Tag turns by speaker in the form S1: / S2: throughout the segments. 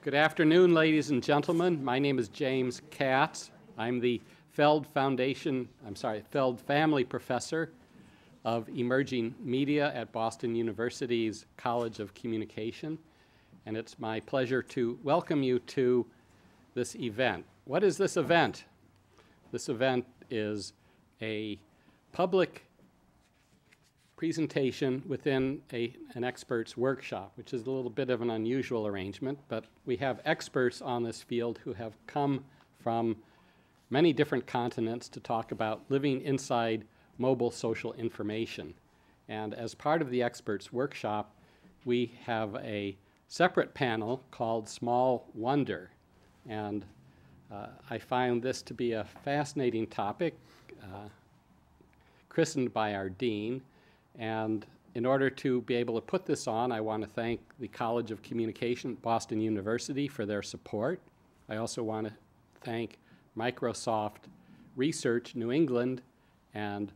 S1: Good afternoon, ladies and gentlemen. My name is James Katz. I'm the Feld Foundation, I'm sorry, Feld Family Professor of Emerging Media at Boston University's College of Communication. And it's my pleasure to welcome you to this event. What is this event? This event is a public presentation within a, an expert's workshop, which is a little bit of an unusual arrangement, but we have experts on this field who have come from many different continents to talk about living inside mobile social information. And as part of the experts workshop, we have a separate panel called Small Wonder. And uh, I find this to be a fascinating topic, uh, christened by our dean. And in order to be able to put this on, I want to thank the College of Communication at Boston University for their support. I also want to thank Microsoft Research New England and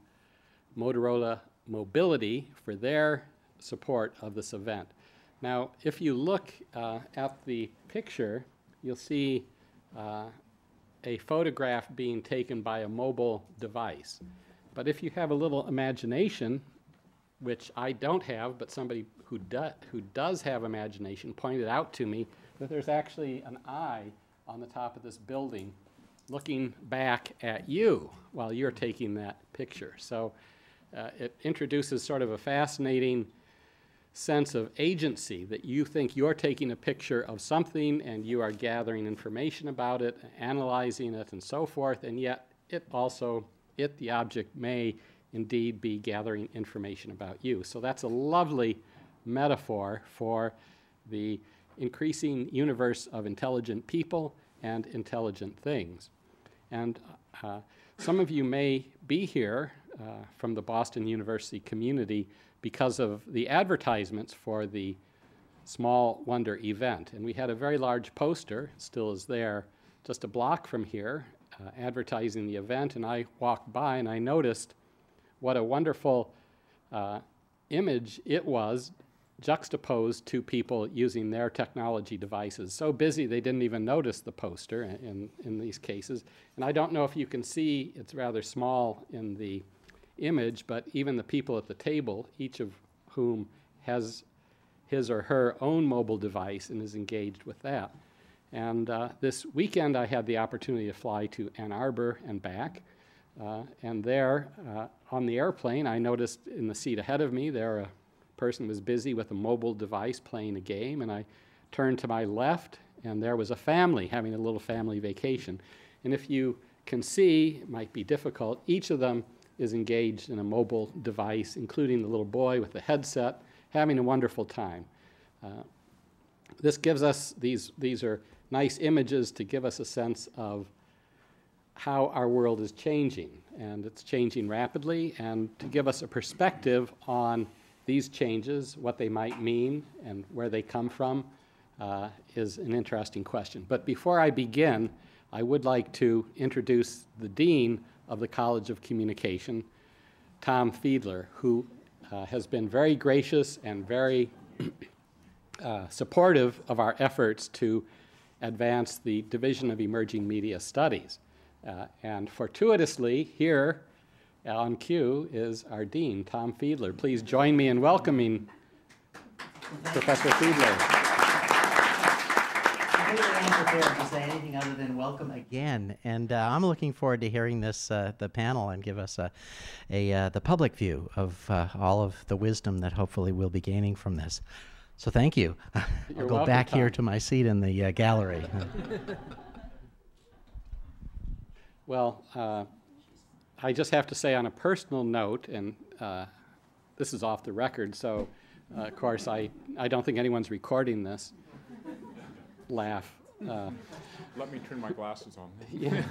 S1: Motorola Mobility for their support of this event. Now, if you look uh, at the picture, you'll see uh, a photograph being taken by a mobile device. But if you have a little imagination, which I don't have, but somebody who, do, who does have imagination pointed out to me that there's actually an eye on the top of this building looking back at you while you're taking that picture. So uh, it introduces sort of a fascinating sense of agency that you think you're taking a picture of something and you are gathering information about it, analyzing it, and so forth, and yet it also, it, the object, may indeed be gathering information about you. So that's a lovely metaphor for the increasing universe of intelligent people and intelligent things. And uh, some of you may be here uh, from the Boston University community because of the advertisements for the Small Wonder event. And we had a very large poster, still is there, just a block from here, uh, advertising the event. And I walked by and I noticed what a wonderful uh, image it was juxtaposed to people using their technology devices. So busy they didn't even notice the poster in, in these cases. And I don't know if you can see, it's rather small in the image, but even the people at the table, each of whom has his or her own mobile device and is engaged with that. And uh, this weekend I had the opportunity to fly to Ann Arbor and back. Uh, and there, uh, on the airplane, I noticed in the seat ahead of me, there a person was busy with a mobile device playing a game, and I turned to my left, and there was a family having a little family vacation. And if you can see, it might be difficult, each of them is engaged in a mobile device, including the little boy with the headset, having a wonderful time. Uh, this gives us, these, these are nice images to give us a sense of how our world is changing, and it's changing rapidly, and to give us a perspective on these changes, what they might mean, and where they come from, uh, is an interesting question. But before I begin, I would like to introduce the Dean of the College of Communication, Tom Fiedler, who uh, has been very gracious and very uh, supportive of our efforts to advance the Division of Emerging Media Studies. Uh, and fortuitously, here on cue is our dean, Tom Fiedler. Please join me in welcoming Professor Fiedler.
S2: I really am prepared to say anything other than welcome again, and uh, I'm looking forward to hearing this uh, the panel and give us a, a uh, the public view of uh, all of the wisdom that hopefully we'll be gaining from this. So thank you. I'll
S1: You're
S2: go
S1: welcome,
S2: back here to my seat in the uh, gallery.
S1: Well, uh, I just have to say on a personal note, and uh, this is off the record, so uh, of course I, I don't think anyone's recording this. Laugh. Uh,
S3: Let me turn my glasses on.
S1: yeah,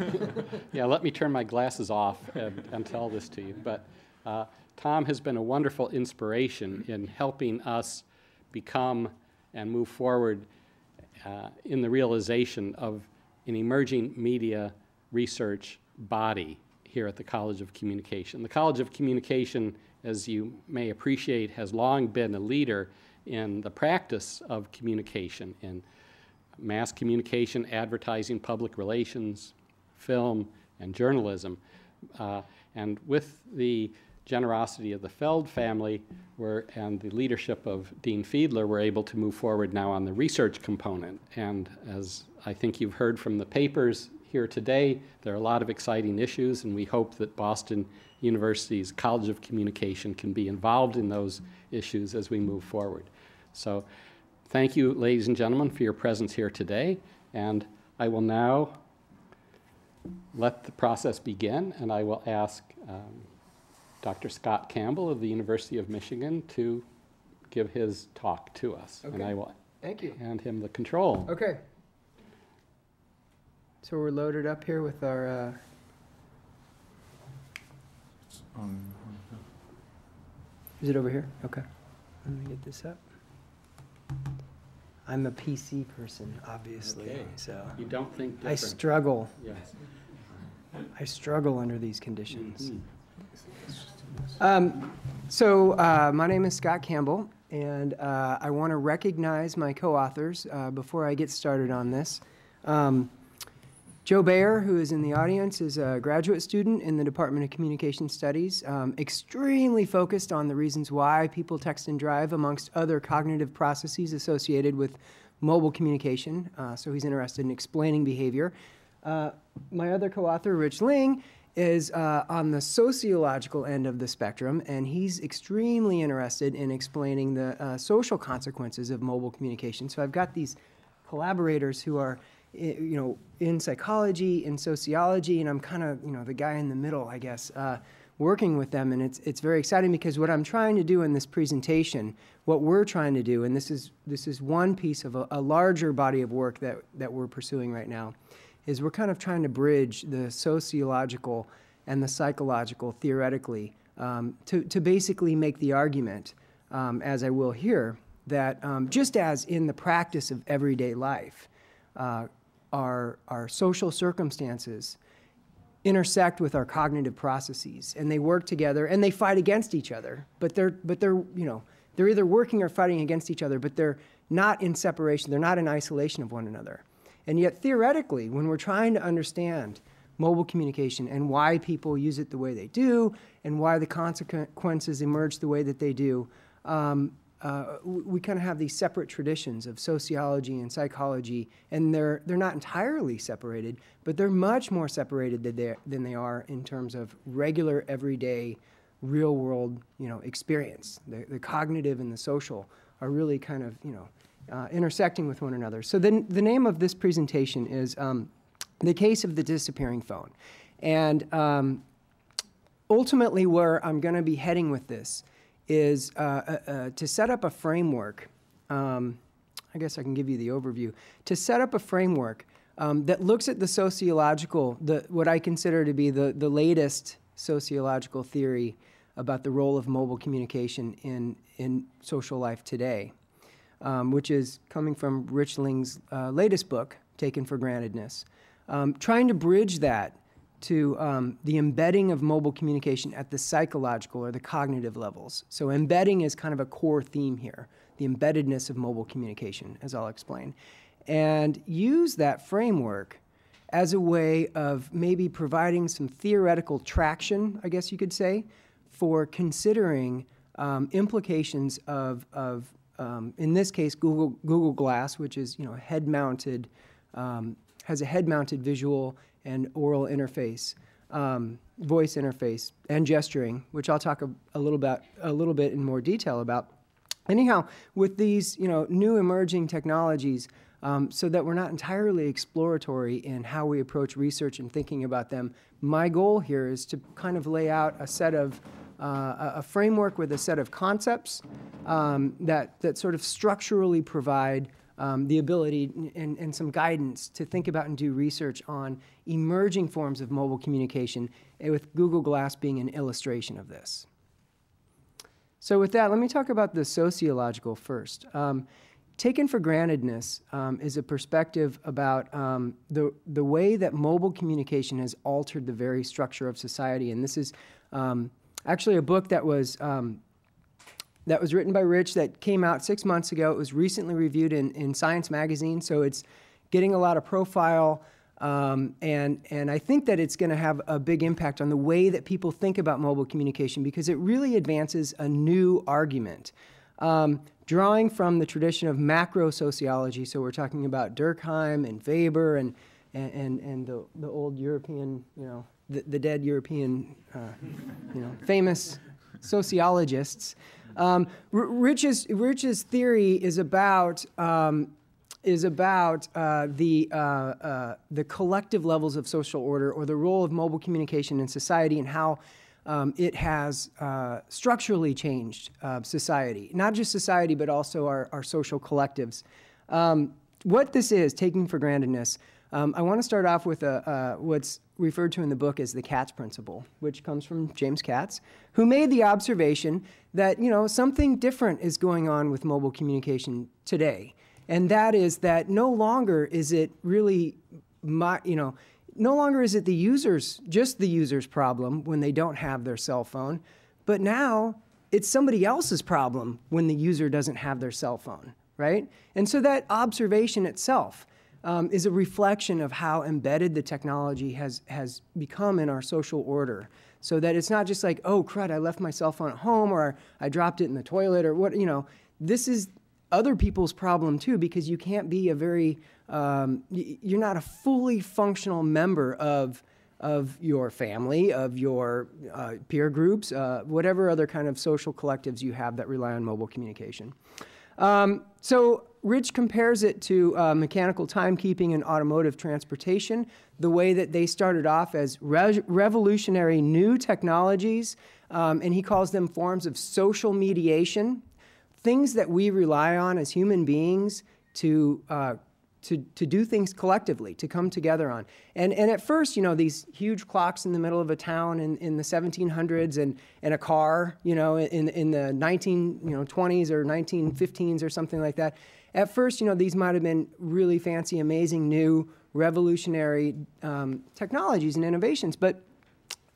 S1: yeah, let me turn my glasses off and, and tell this to you. But uh, Tom has been a wonderful inspiration in helping us become and move forward uh, in the realization of an emerging media research body here at the College of Communication. The College of Communication, as you may appreciate, has long been a leader in the practice of communication in mass communication, advertising, public relations, film, and journalism. Uh, and with the generosity of the Feld family we're, and the leadership of Dean Fiedler, we're able to move forward now on the research component. And as I think you've heard from the papers here today, there are a lot of exciting issues, and we hope that Boston University's College of Communication can be involved in those issues as we move forward. So thank you, ladies and gentlemen, for your presence here today. And I will now let the process begin, and I will ask um, Dr. Scott Campbell of the University of Michigan to give his talk to us. And I will
S4: Thank you.
S1: hand him the control.
S4: Okay. So we're loaded up here with our. Uh, is it over here? Okay. Let me get this up. I'm a PC person, obviously.
S1: Okay.
S4: So
S1: You don't think different.
S4: I struggle.
S1: Yes.
S4: I struggle under these conditions.
S1: Mhm.
S4: Um, so, uh, my name is Scott Campbell, and uh, I want to recognize my co authors uh, before I get started on this. Um, Joe Bayer, who is in the audience, is a graduate student in the Department of Communication Studies, um, extremely focused on the reasons why people text and drive, amongst other cognitive processes associated with mobile communication. Uh, so, he's interested in explaining behavior. Uh, my other co author, Rich Ling, is uh, on the sociological end of the spectrum, and he's extremely interested in explaining the uh, social consequences of mobile communication. So I've got these collaborators who are, you know, in psychology, in sociology, and I'm kind of, you know, the guy in the middle, I guess, uh, working with them, and it's it's very exciting because what I'm trying to do in this presentation, what we're trying to do, and this is this is one piece of a, a larger body of work that that we're pursuing right now is we're kind of trying to bridge the sociological and the psychological theoretically um, to, to basically make the argument, um, as I will here, that um, just as in the practice of everyday life, uh, our, our social circumstances intersect with our cognitive processes and they work together and they fight against each other but they're but they're you know they're either working or fighting against each other but they're not in separation they're not in isolation of one another. And yet theoretically when we're trying to understand mobile communication and why people use it the way they do and why the consequences emerge the way that they do um, uh, we, kind of have these separate traditions of sociology and psychology, and they're they're not entirely separated, but they're much more separated than they than they are in terms of regular, everyday, real world, you know, experience. The, the cognitive and the social are really kind of you know uh, intersecting with one another. So then the name of this presentation is um, the case of the disappearing phone, and um, ultimately where I'm going to be heading with this is uh, uh, uh, to set up a framework. Um, I guess I can give you the overview. To set up a framework um, that looks at the sociological, the, what I consider to be the, the latest sociological theory about the role of mobile communication in, in social life today, um, which is coming from Rich Ling's uh, latest book, Taken for Grantedness. Um, trying to bridge that to um, the embedding of mobile communication at the psychological or the cognitive levels. So, embedding is kind of a core theme here the embeddedness of mobile communication, as I'll explain. And use that framework as a way of maybe providing some theoretical traction, I guess you could say, for considering um, implications of, of um, in this case, Google, Google Glass, which is you know head mounted, um, has a head mounted visual and oral interface, um, voice interface, and gesturing, which I'll talk a, a little about a little bit in more detail about. Anyhow, with these you know new emerging technologies, um, so that we're not entirely exploratory in how we approach research and thinking about them, my goal here is to kind of lay out a set of uh, a a framework with a set of concepts um, that that sort of structurally provide um, the ability and, and some guidance to think about and do research on emerging forms of mobile communication, eh, with Google Glass being an illustration of this. So, with that, let me talk about the sociological first. Um, taken for grantedness um, is a perspective about um, the, the way that mobile communication has altered the very structure of society. And this is um, actually a book that was um, that was written by Rich that came out six months ago. It was recently reviewed in, in Science Magazine, so it's getting a lot of profile. Um, and, and I think that it's going to have a big impact on the way that people think about mobile communication because it really advances a new argument. Um, drawing from the tradition of macro sociology, so we're talking about Durkheim and Weber and, and, and, the, the old European, you know, the, the dead European, uh, you know, famous sociologists. Um, Rich's, Rich's theory is about um, is about uh, the, uh, uh, the collective levels of social order or the role of mobile communication in society and how um, it has uh, structurally changed uh, society. Not just society, but also our, our social collectives. Um, what this is, taking for grantedness, um, I want to start off with a, uh, what's referred to in the book as the Katz principle, which comes from James Katz, who made the observation that you know something different is going on with mobile communication today and that is that no longer is it really my, you know, no longer is it the user's, just the user's problem when they don't have their cell phone, but now it's somebody else's problem when the user doesn't have their cell phone, right? And so that observation itself um, is a reflection of how embedded the technology has, has become in our social order. So that it's not just like, oh, crud, I left my cell phone at home or I dropped it in the toilet or what, you know, this is other people's problem too because you can't be a very um, you're not a fully functional member of of your family of your uh, peer groups uh, whatever other kind of social collectives you have that rely on mobile communication um, so rich compares it to uh, mechanical timekeeping and automotive transportation. The way that they started off as re- revolutionary new technologies um, and he calls them forms of social mediation. Things that we rely on as human beings to uh, to, to do things collectively, to come together on. And, and at first, you know, these huge clocks in the middle of a town in, in the 1700s and, and a car, you know, in, in the 19, you know, 20s or 1915s or something like that. At first, you know, these might have been really fancy, amazing, new, revolutionary um, technologies and innovations. But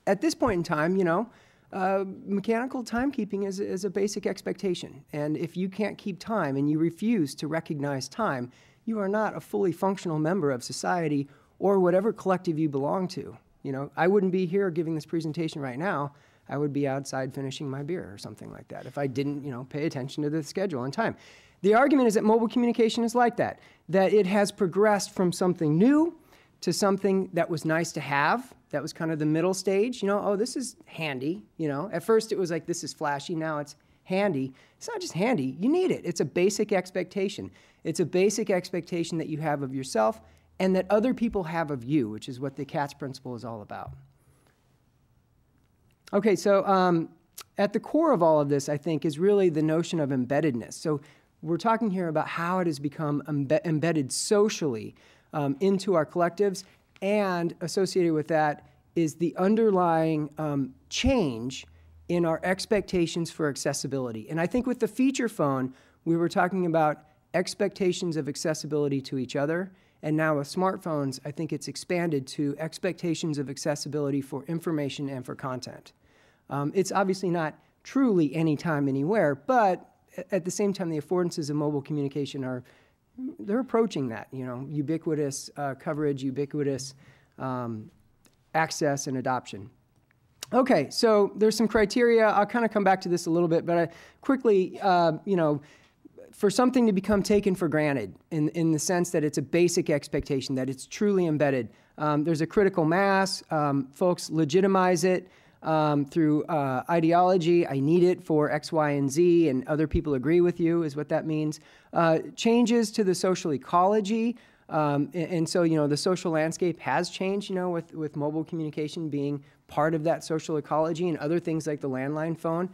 S4: at this point in time, you know, uh, mechanical timekeeping is, is a basic expectation. And if you can't keep time and you refuse to recognize time, you are not a fully functional member of society or whatever collective you belong to. You know, I wouldn't be here giving this presentation right now. I would be outside finishing my beer or something like that if I didn't, you know, pay attention to the schedule and time. The argument is that mobile communication is like that, that it has progressed from something new to something that was nice to have that was kind of the middle stage. You know, oh, this is handy. You know, at first it was like, this is flashy. Now it's handy. It's not just handy, you need it. It's a basic expectation. It's a basic expectation that you have of yourself and that other people have of you, which is what the Katz principle is all about. Okay, so um, at the core of all of this, I think, is really the notion of embeddedness. So we're talking here about how it has become embe- embedded socially um, into our collectives and associated with that is the underlying um, change in our expectations for accessibility. And I think with the feature phone, we were talking about expectations of accessibility to each other. And now with smartphones, I think it's expanded to expectations of accessibility for information and for content. Um, it's obviously not truly anytime, anywhere, but at the same time, the affordances of mobile communication are they're approaching that, you know, ubiquitous uh, coverage, ubiquitous um, access and adoption. Okay, so there's some criteria. I'll kind of come back to this a little bit, but I quickly, uh, you know, for something to become taken for granted in, in the sense that it's a basic expectation, that it's truly embedded, um, there's a critical mass. Um, folks legitimize it um, through uh, ideology. I need it for X, Y, and Z, and other people agree with you, is what that means. Uh, changes to the social ecology. Um, and, and, so, you know, the social landscape has changed, you know, with, with mobile communication being part of that social ecology and other things like the landline phone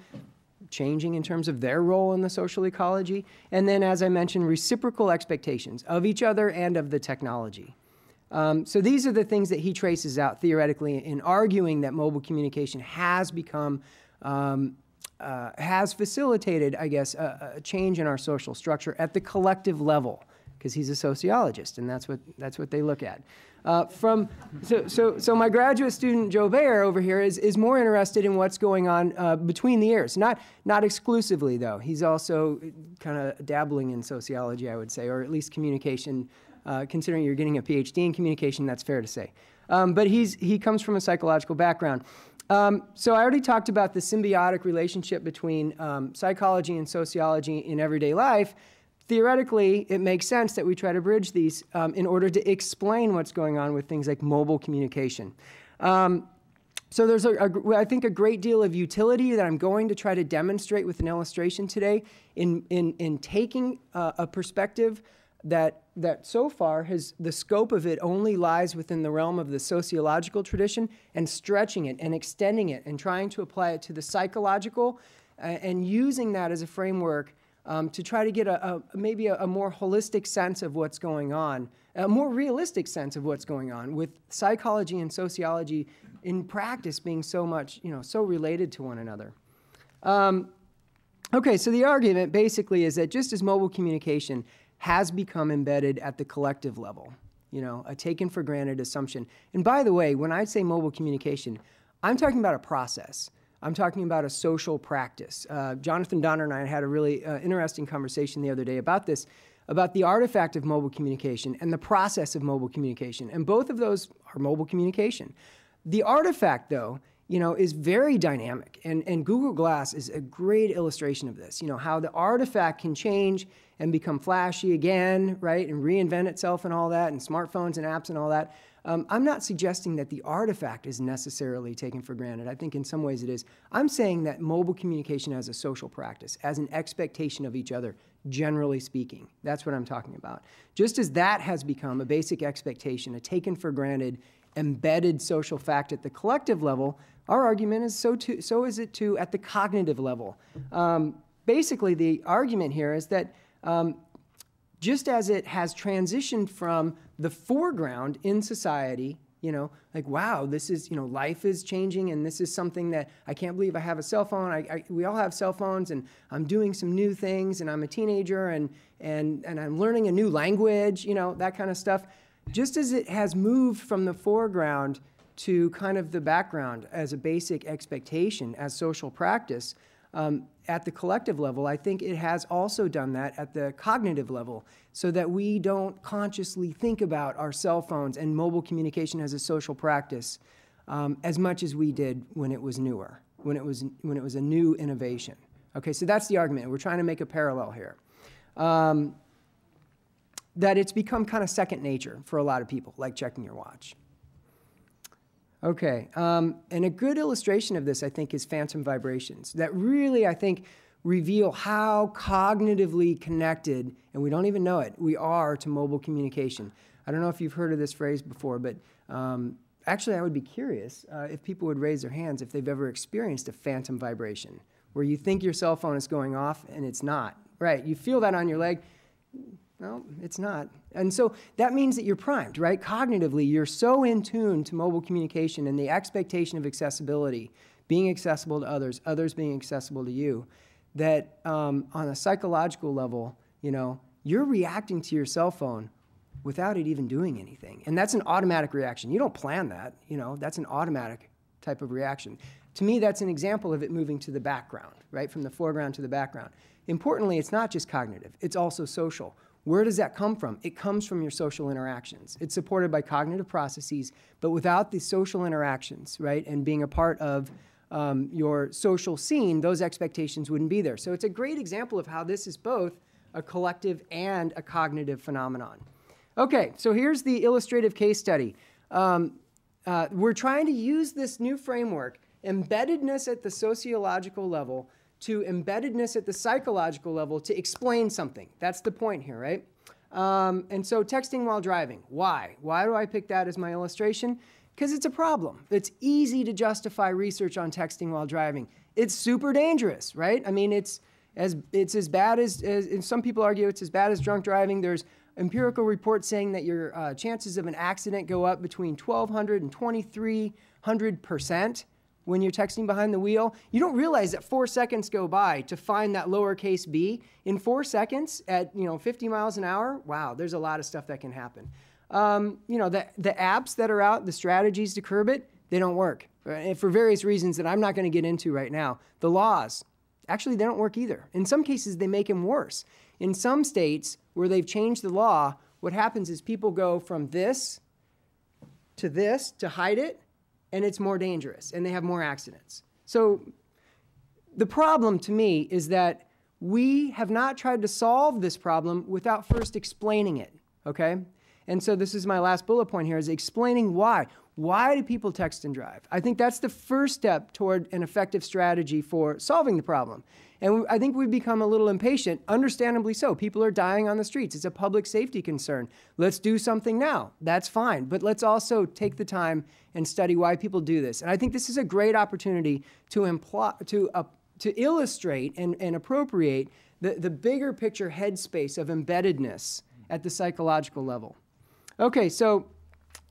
S4: changing in terms of their role in the social ecology. And then, as I mentioned, reciprocal expectations of each other and of the technology. Um, so these are the things that he traces out theoretically in arguing that mobile communication has become, um, uh, has facilitated, I guess, a, a, change in our social structure at the collective level, because he's a sociologist, and that's what that's what they look at. Uh, from so, so so my graduate student Joe Bayer over here is, is more interested in what's going on uh, between the ears. Not not exclusively though. He's also kind of dabbling in sociology, I would say, or at least communication. Uh, considering you're getting a PhD in communication, that's fair to say. Um, but he's he comes from a psychological background. Um, so I already talked about the symbiotic relationship between um, psychology and sociology in everyday life theoretically, it makes sense that we try to bridge these um, in order to explain what's going on with things like mobile communication. Um, so there's, a, a, I think, a great deal of utility that I'm going to try to demonstrate with an illustration today in, in, in taking uh, a perspective that, that so far has the scope of it only lies within the realm of the sociological tradition and stretching it and extending it and trying to apply it to the psychological uh, and using that as a framework um, to try to get a, a maybe a, a, more holistic sense of what's going on, a more realistic sense of what's going on, with psychology and sociology in practice being so much, you know, so related to one another. Um, okay, so the argument basically is that just as mobile communication has become embedded at the collective level, you know, a taken for granted assumption. And by the way, when I say mobile communication, I'm talking about a process. I'm talking about a social practice. Uh, Jonathan Donner and I had a really uh, interesting conversation the other day about this, about the artifact of mobile communication and the process of mobile communication. And both of those are mobile communication. The artifact, though, you know, is very dynamic. And, and Google Glass is a great illustration of this. You know, how the artifact can change and become flashy again, right? And reinvent itself and all that, and smartphones and apps and all that. Um, I'm not suggesting that the artifact is necessarily taken for granted. I think in some ways it is. I'm saying that mobile communication as a social practice, as an expectation of each other, generally speaking. That's what I'm talking about. Just as that has become a basic expectation, a taken for granted, embedded social fact at the collective level, our argument is so, too, so is it too at the cognitive level. Um, basically, the argument here is that um, just as it has transitioned from the foreground in society you know like wow this is you know life is changing and this is something that i can't believe i have a cell phone. I, I, we all have cell phones and i'm doing some new things and i'm a teenager and and and i'm learning a new language you know that kind of stuff. Just as it has moved from the foreground to kind of the background as a basic expectation as social practice um, at the collective level, I think it has also done that at the cognitive level so that we don't consciously think about our cell phones and mobile communication as a social practice um, as much as we did when it was newer, when it was, when it was a new innovation. Okay, so that's the argument. We're trying to make a parallel here. Um, that it's become kind of second nature for a lot of people, like checking your watch. Okay, um, and a good illustration of this, I think, is phantom vibrations. That really, I think, reveal how cognitively connected, and we don't even know it, we are to mobile communication. I don't know if you've heard of this phrase before, but um, actually, I would be curious uh, if people would raise their hands if they've ever experienced a phantom vibration, where you think your cell phone is going off and it's not. Right, you feel that on your leg. No, it's not. And so that means that you're primed, right? Cognitively, you're so in tune to mobile communication and the expectation of accessibility, being accessible to others, others being accessible to you, that um, on a psychological level, you know, you're reacting to your cell phone without it even doing anything. And that's an automatic reaction. You don't plan that, you know, that's an automatic type of reaction. To me, that's an example of it moving to the background, right? From the foreground to the background. Importantly, it's not just cognitive, it's also social. Where does that come from? It comes from your social interactions. It's supported by cognitive processes, but without the social interactions, right, and being a part of um, your social scene, those expectations wouldn't be there. So it's a great example of how this is both a collective and a cognitive phenomenon. Okay, so here's the illustrative case study. Um, uh, we're trying to use this new framework, embeddedness at the sociological level, to embeddedness at the psychological level to explain something. That's the point here, right? Um, and so texting while driving. Why? Why do I pick that as my illustration? Because it's a problem. It's easy to justify research on texting while driving. It's super dangerous, right? I mean, it's as it's as bad as, as some people argue it's as bad as drunk driving. There's empirical reports saying that your uh, chances of an accident go up between 1,200 and 2,300 percent when you're texting behind the wheel, you don't realize that four seconds go by to find that lowercase b. In four seconds at you know 50 miles an hour, wow, there's a lot of stuff that can happen. Um, you know, the, the apps that are out, the strategies to curb it, they don't work. And for various reasons that I'm not going to get into right now. The laws, actually, they don't work either. In some cases, they make them worse. In some states where they've changed the law, what happens is people go from this to this to hide it, and it's more dangerous, and they have more accidents. So the problem to me is that we have not tried to solve this problem without first explaining it, okay? And so this is my last bullet point here is explaining why. Why do people text and drive? I think that's the first step toward an effective strategy for solving the problem. And I think we've become a little impatient, understandably so. People are dying on the streets. It's a public safety concern. Let's do something now. That's fine. But let's also take the time and study why people do this. And I think this is a great opportunity to, imply, to, uh, to illustrate and, and appropriate the, the bigger picture headspace of embeddedness at the psychological level. Okay, so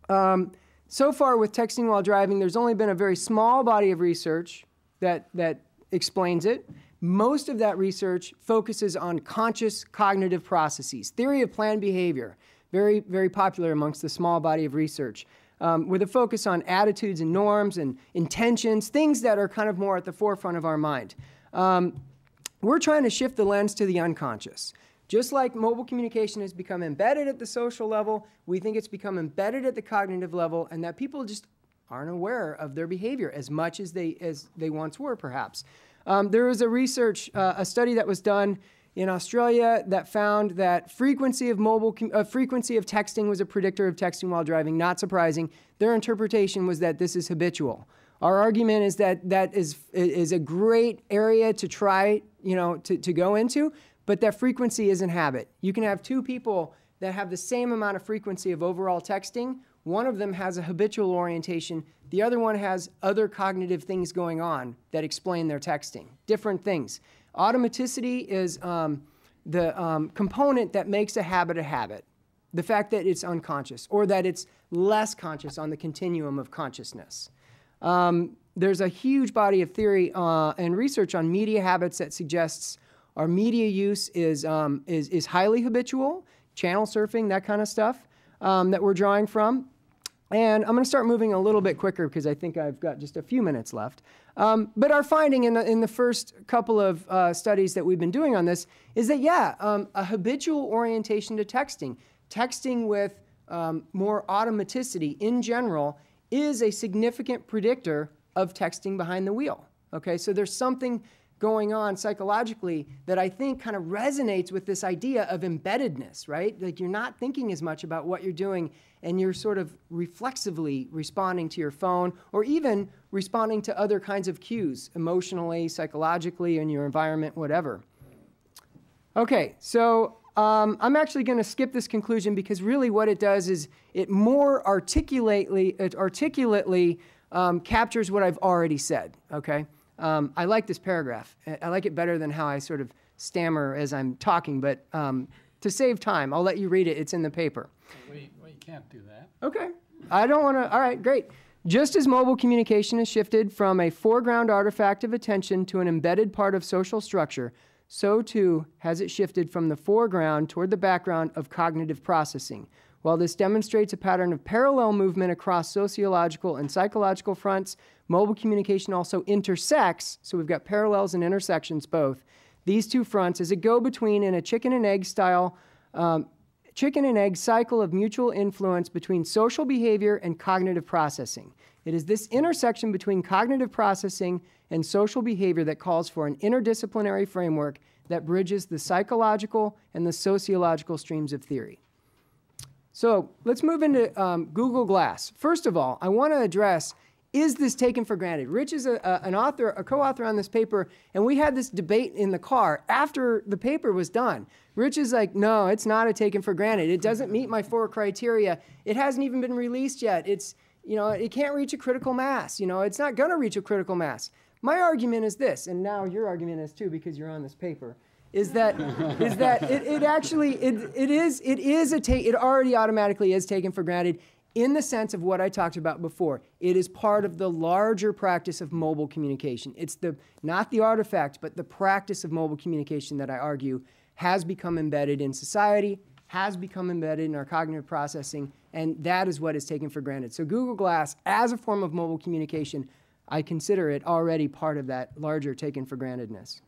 S4: um, so far with texting while driving, there's only been a very small body of research that, that explains it. Most of that research focuses on conscious cognitive processes, theory of planned behavior, very, very popular amongst the small body of research, um, with a focus on attitudes and norms and intentions, things that are kind of more at the forefront of our mind. Um, we're trying to shift the lens to the unconscious. Just like mobile communication has become embedded at the social level, we think it's become embedded at the cognitive level, and that people just aren't aware of their behavior as much as they, as they once were, perhaps. Um, there was a research, uh, a study that was done in Australia that found that frequency of mobile uh, frequency of texting was a predictor of texting while driving. Not surprising. Their interpretation was that this is habitual. Our argument is that that is is a great area to try, you know, to, to go into, but that frequency isn't habit. You can have two people that have the same amount of frequency of overall texting. One of them has a habitual orientation, the other one has other cognitive things going on that explain their texting, different things. Automaticity is um, the um, component that makes a habit a habit, the fact that it's unconscious or that it's less conscious on the continuum of consciousness. Um, there's a huge body of theory uh, and research on media habits that suggests our media use is, um, is, is highly habitual, channel surfing, that kind of stuff um, that we're drawing from. And I'm going to start moving a little bit quicker because I think I've got just a few minutes left. Um, but our finding in the, in the first couple of uh, studies that we've been doing on this is that, yeah, um, a habitual orientation to texting, texting with um, more automaticity in general, is a significant predictor of texting behind the wheel. Okay, so there's something going on psychologically that I think kind of resonates with this idea of embeddedness, right? Like you're not thinking as much about what you're doing and you're sort of reflexively responding to your phone or even responding to other kinds of cues emotionally, psychologically, in your environment, whatever. Okay, so um, I'm actually going to skip this conclusion because really what it does is it more articulately, it articulately um, captures what I've already said, okay? Um, I like this paragraph. I like it better than how I sort of stammer as I'm talking, but um, to save time, I'll let you read it. It's in the paper.
S1: You can't do that.
S4: Okay. I don't want to. All right, great. Just as mobile communication has shifted from a foreground artifact of attention to an embedded part of social structure, so too has it shifted from the foreground toward the background of cognitive processing. While this demonstrates a pattern of parallel movement across sociological and psychological fronts, mobile communication also intersects, so we've got parallels and intersections both, these two fronts as a go between in a chicken and egg style, um, chicken and egg cycle of mutual influence between social behavior and cognitive processing. It is this intersection between cognitive processing and social behavior that calls for an interdisciplinary framework that bridges the psychological and the sociological streams of theory. So let's move into um, Google Glass. First of all, I want to address is this taken for granted? Rich is a, a, an author, a co author on this paper, and we had this debate in the car after the paper was done. Rich is like, no, it's not a taken for granted. It doesn't meet my four criteria. It hasn't even been released yet. It's, you know, it can't reach a critical mass. You know, it's not going to reach a critical mass. My argument is this, and now your argument is too because you're on this paper is that is that it, it actually it, it is it is a take it already automatically is taken for granted in the sense of what I talked about before. It is part of the larger practice of mobile communication. It's the not the artifact, but the practice of mobile communication that I argue has become embedded in society, has become embedded in our cognitive processing, and that is what is taken for granted. So Google Glass as a form of mobile communication, I consider it already part of that larger taken for grantedness.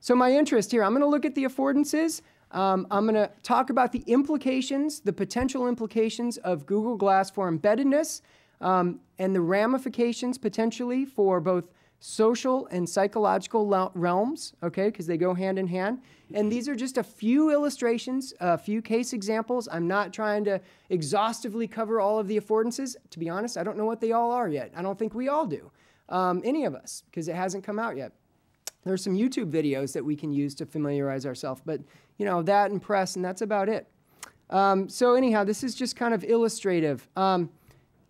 S4: So my interest here, I'm going to look at the affordances. Um, I'm going to talk about the implications, the potential implications of Google Glass for embeddedness, um, and the ramifications potentially for both social and psychological realms, okay, because they go hand in hand. And these are just a few illustrations, a few case examples. I'm not trying to exhaustively cover all of the affordances. To be honest, I don't know what they all are yet. I don't think we all do, um, any of us, because it hasn't come out yet. There's some YouTube videos that we can use to familiarize ourselves, but you know, that and press, and that's about it. Um, so anyhow, this is just kind of illustrative. Um,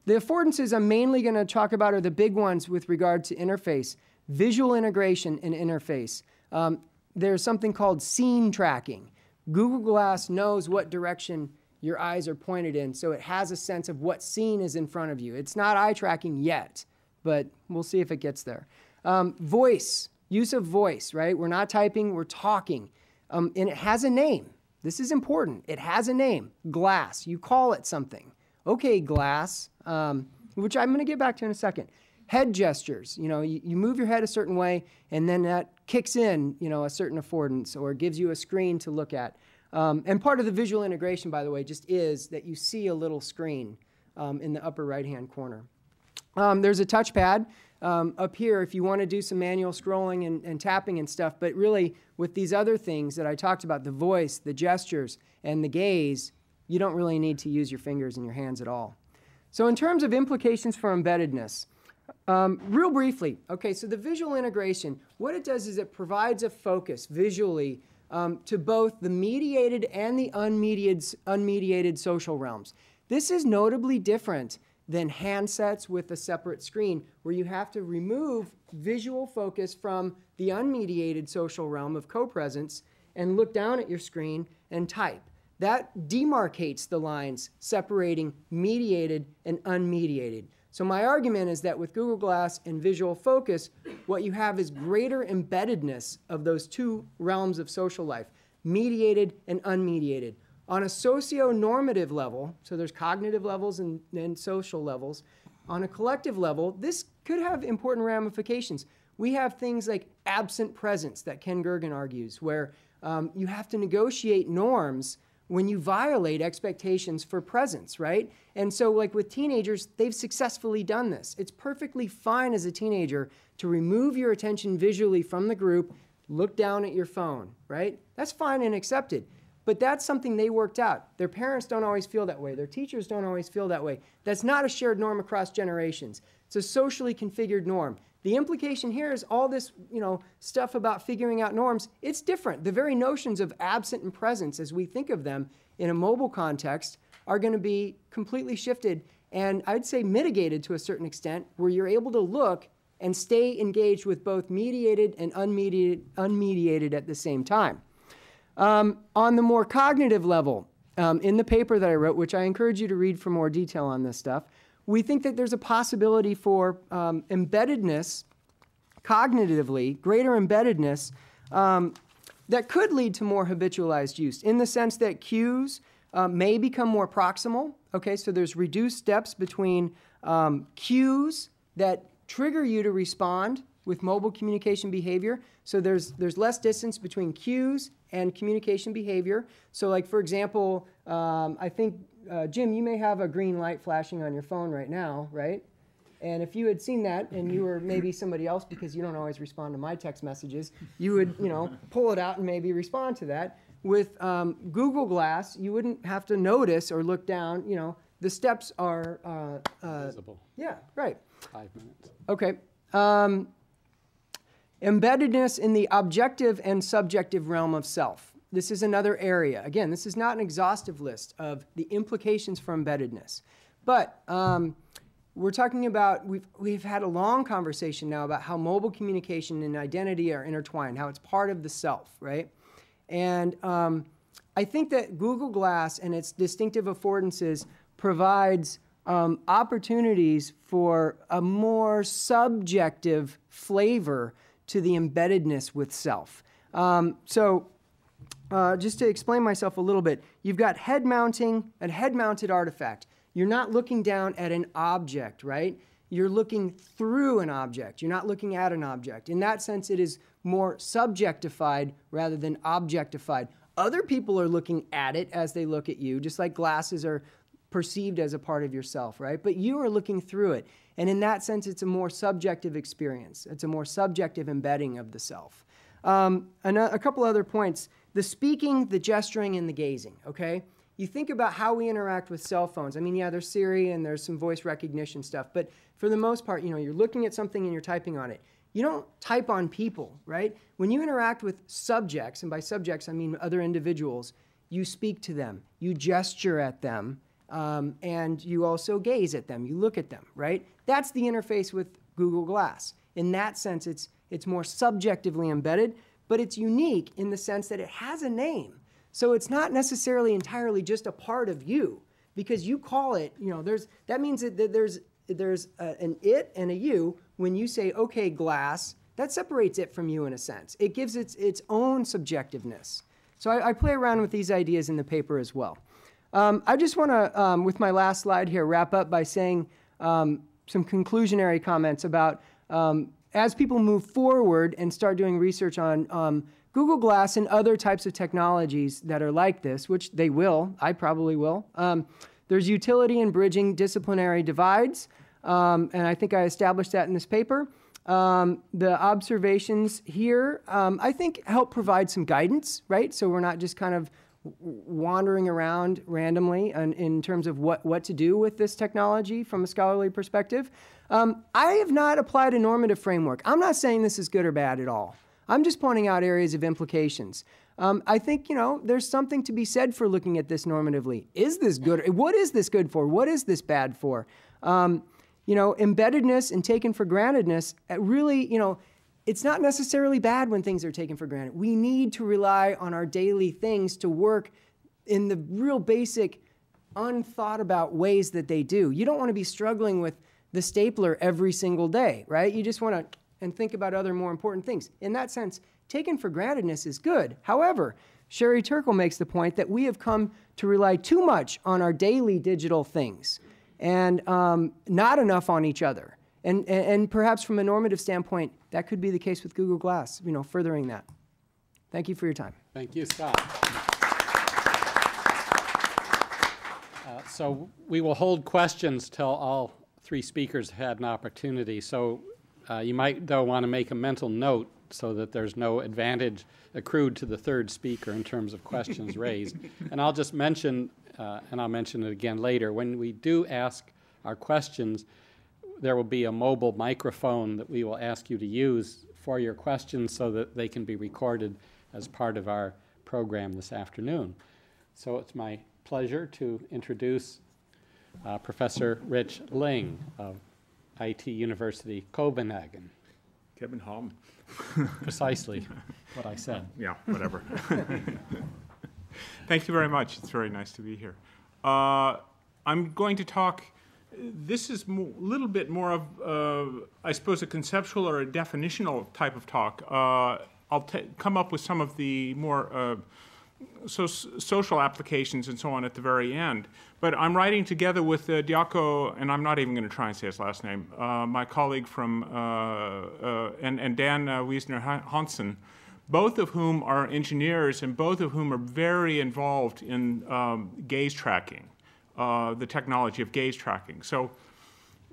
S4: the affordances I'm mainly going to talk about are the big ones with regard to interface, visual integration and interface. Um, there's something called scene tracking. Google Glass knows what direction your eyes are pointed in, so it has a sense of what scene is in front of you. It's not eye tracking yet, but we'll see if it gets there. Um, voice, use of voice, right? We're not typing, we're talking. Um, and it has a name. This is important. It has a name glass. You call it something. Okay, glass, um, which I'm going to get back to in a second. Head gestures. You know, you, you move your head a certain way, and then that kicks in, you know, a certain affordance or gives you a screen to look at. Um, and part of the visual integration, by the way, just is that you see a little screen um, in the upper right hand corner. Um, there's a touchpad um, up here if you want to do some manual scrolling and, and tapping and stuff. But really, with these other things that I talked about the voice, the gestures, and the gaze you don't really need to use your fingers and your hands at all. So, in terms of implications for embeddedness, um, real briefly, okay, so the visual integration, what it does is it provides a focus visually um, to both the mediated and the unmediated, unmediated social realms. This is notably different than handsets with a separate screen, where you have to remove visual focus from the unmediated social realm of co presence and look down at your screen and type. That demarcates the lines separating mediated and unmediated. So, my argument is that with Google Glass and visual focus, what you have is greater embeddedness of those two realms of social life mediated and unmediated. On a socio-normative level, so there's cognitive levels and, social levels, on a collective level, this could have important ramifications. We have things like absent presence that Ken Gergen argues, where um, you have to negotiate norms when you violate expectations for presence, right? And so, like with teenagers, they've successfully done this. It's perfectly fine as a teenager to remove your attention visually from the group, look down at your phone, right? That's fine and accepted. But that's something they worked out. Their parents don't always feel that way. Their teachers don't always feel that way. That's not a shared norm across generations. It's a socially configured norm. The implication here is all this, you know, stuff about figuring out norms, it's different. The very notions of absent and presence as we think of them in a mobile context are going to be completely shifted and I'd say mitigated to a certain extent where you're able to look and stay engaged with both mediated and unmediated, unmediated at the same time. Um, on the more cognitive level, um, in the paper that I wrote, which I encourage you to read for more detail on this stuff, we think that there's a possibility for um, embeddedness, cognitively, greater embeddedness, um, that could lead to more habitualized use in the sense that cues uh, may become more proximal. Okay, so there's reduced steps between um, cues that trigger you to respond with mobile communication behavior. So there's, there's less distance between cues and communication behavior. So, like for example, um, I think uh, Jim, you may have a green light flashing on your phone right now, right? And if you had seen that, and you were maybe somebody else because you don't always respond to my text messages, you would, you know, pull it out and maybe respond to that. With um, Google Glass, you wouldn't have to notice or look down. You know, the steps are uh, uh,
S1: visible.
S4: Yeah, right.
S1: Five minutes.
S4: Okay. Um, Embeddedness in the objective and subjective realm of self. This is another area. Again, this is not an exhaustive list of the implications for embeddedness. But um, we're talking about, we've, we've had a long conversation now about how mobile communication and identity are intertwined, how it's part of the self, right? And um, I think that Google Glass and its distinctive affordances provides um, opportunities for a more subjective flavor to the embeddedness with self. Um, so, uh, just to explain myself a little bit, you've got head mounting, a head mounted artifact. You're not looking down at an object, right? You're looking through an object. You're not looking at an object. In that sense, it is more subjectified rather than objectified. Other people are looking at it as they look at you, just like glasses are perceived as a part of yourself, right? But you are looking through it. And in that sense, it's a more subjective experience, it's a more subjective embedding of the self. Um, a, a couple other points the speaking, the gesturing, and the gazing, okay? You think about how we interact with cell phones. I mean, yeah, there's Siri and there's some voice recognition stuff, but for the most part, you know, you're looking at something and you're typing on it. You don't type on people, right? When you interact with subjects, and by subjects I mean other individuals, you speak to them, you gesture at them, um, and you also gaze at them, you look at them, right? That's the interface with Google Glass. In that sense, it's, it's more subjectively embedded, but it's unique in the sense that it has a name. So it's not necessarily entirely just a part of you because you call it, you know, there's, that means that there's, there's a, an it and a you. When you say, okay, glass, that separates it from you in a sense. It gives its, its own subjectiveness. So I, I play around with these ideas in the paper as well. Um, I just want to, um, with my last slide here, wrap up by saying um, some conclusionary comments about um, as people move forward and start doing research on um, Google Glass and other types of technologies that are like this, which they will, I probably will. Um, there's utility in bridging disciplinary divides, and I think I established that in this paper. Um, the observations here, um, I think, help provide some guidance, right? So we're not just kind of wandering around randomly in, in terms of what, what to do with this technology from a scholarly perspective. Um, I have not applied a normative framework. I'm not saying this is good or bad at all. I'm just pointing out areas of implications. Um, I think, you know, there's something to be said for looking at this normatively. Is this good? What is this good for? What is this bad for? Um, you know, embeddedness and taken for grantedness uh, really, you know, it's not necessarily bad when things are taken for granted. We need to rely on our daily things to work in the real basic, unthought about ways that they do. You don't want to be struggling with the stapler every single day, right? You just want to and think about other more important things. In that sense, taken for grantedness is good. However, Sherry Turkle makes the point that we have come to rely too much on our daily digital things and um, not enough on each other. And, and, perhaps from a normative standpoint, that could be the case with Google Glass, you know, furthering that. Thank you for your time.
S1: Thank you, Scott. Uh, so we will hold questions till all three speakers had an opportunity. So uh, you might, though, want to make a mental note so that there's no advantage accrued to the third speaker in terms of questions raised. And I'll just mention, uh, and I'll mention it again later, when we do ask our questions, there will be a mobile microphone that we will ask you to use for your questions so that they can be recorded as part of our program this afternoon. So it's my pleasure to introduce uh, Professor Rich Ling of IT University Copenhagen.
S3: København.
S1: Precisely what I said.
S3: Yeah, whatever. Thank you very much. It's very nice to be here. Uh, I'm going to talk this is a little bit more of, uh, I suppose, a conceptual or a definitional type of talk. Uh, I'll come up with some of the more uh, so social applications and so on at the very end. But I'm writing together with uh, Diako, and I'm not even going to try and say his last name, uh, my colleague from, uh, and, and Dan Witzner Hansen, both of whom are engineers and both of whom are very involved in um, gaze tracking uh, the technology of gaze tracking. So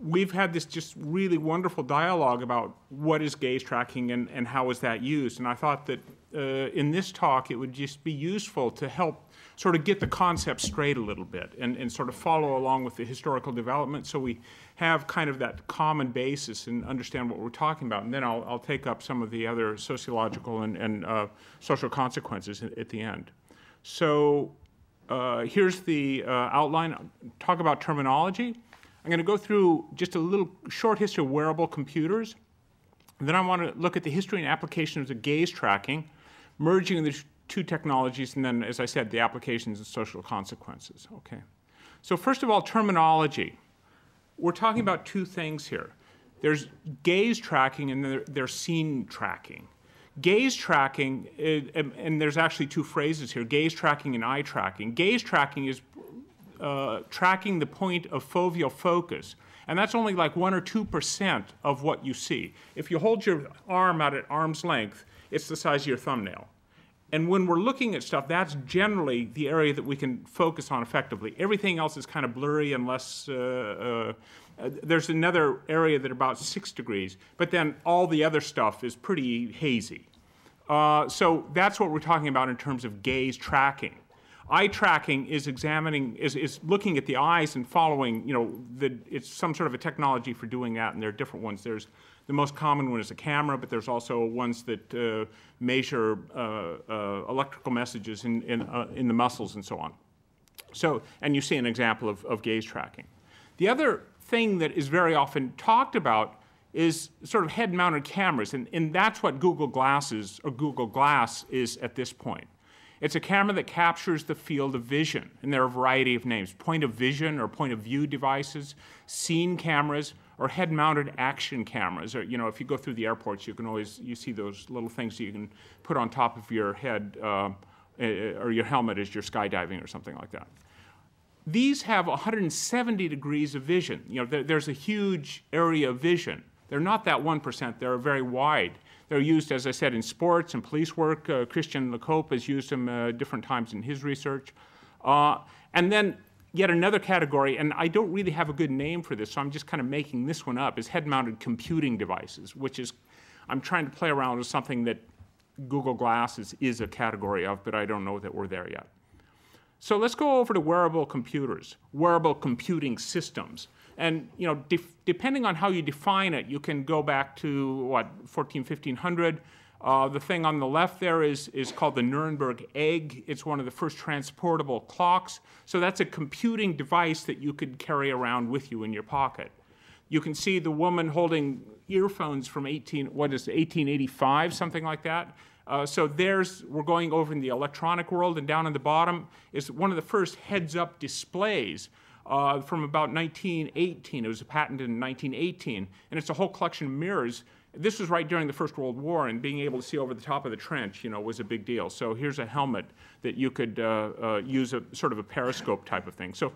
S3: we've had this just really wonderful dialogue about what is gaze tracking and, and how is that used. And I thought that uh, in this talk it would just be useful to help sort of get the concept straight a little bit and, and sort of follow along with the historical development so we have kind of that common basis and understand what we're talking about. And then I'll, I'll take up some of the other sociological and, and uh, social consequences at, at the end. So uh, here's the uh, outline. Talk about terminology. I'm going to go through just a little short history of wearable computers. And then I want to look at the history and applications of gaze tracking, merging the two technologies, and then, as I said, the applications and social consequences. Okay. So first of all, terminology. we're talking about two things here. There's gaze tracking and there, there's scene tracking. Gaze tracking, uh, and, and there's actually two phrases here gaze tracking and eye tracking. Gaze tracking is uh, tracking the point of foveal focus, and that's only like 1 or 2% of what you see. If you hold your arm out at arm's length, it's the size of your thumbnail. And when we're looking at stuff, that's generally the area that we can focus on effectively. Everything else is kind of blurry unless uh, uh, there's another area that about six degrees, but then all the other stuff is pretty hazy. Uh, so that's what we're talking about in terms of gaze tracking. Eye tracking is examining, is, is looking at the eyes and following, you know, the, it's some sort of a technology for doing that, and there are different ones. There's the most common one is a camera, but there's also ones that uh, measure uh, uh, electrical messages in, in, uh, in the muscles and so on. So, and you see an example of, of gaze tracking. The other thing that is very often talked about is sort of head-mounted cameras, and, and that's what Google Glasses or Google Glass is at this point. It's a camera that captures the field of vision, and there are a variety of names: point of vision or point of view devices, scene cameras, or head-mounted action cameras. Or you know, if you go through the airports, you can always you see those little things that you can put on top of your head uh, or your helmet as you're skydiving or something like that. These have 170 degrees of vision. You know, there, there's a huge area of vision. They're not that 1%, they're very wide. They're used, as I said, in sports and police work. Uh, Christian Licoppe has used them uh, different times in his research. Uh, and then yet another category, and I don't really have a good name for this, so I'm just kind of making this one up, is head-mounted computing devices, which is, I'm trying to play around with something that Google Glass is, is a category of, but I don't know that we're there yet. So let's go over to wearable computers, wearable computing systems. And you know, depending on how you define it, you can go back to what 14, 1500. Uh, the thing on the left there is, is called the Nuremberg egg. It's one of the first transportable clocks. So that's a computing device that you could carry around with you in your pocket. You can see the woman holding earphones from 18, what is it, 1885, something like that. Uh, so there's, we're going over in the electronic world, and down in the bottom is one of the first heads-up displays uh, from about 1918. It was patented in 1918, and it's a whole collection of mirrors. This was right during the First World War, and being able to see over the top of the trench, you know, was a big deal. So here's a helmet that you could uh, uh, use a sort of a periscope type of thing. So,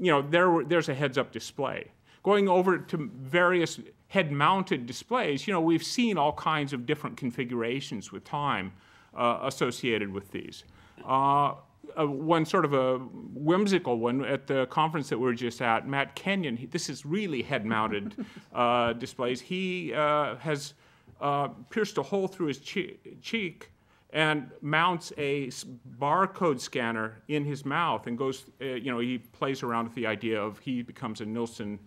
S3: you know, there, there's a heads-up display. Going over to various head-mounted displays, you know, we've seen all kinds of different configurations with time uh, associated with these. Uh, uh, one sort of a whimsical one at the conference that we were just at. Matt Kenyon, he, this is really head-mounted uh, displays. He uh, has uh, pierced a hole through his che cheek and mounts a barcode scanner in his mouth and goes, uh, you know, he plays around with the idea of he becomes a Nielsen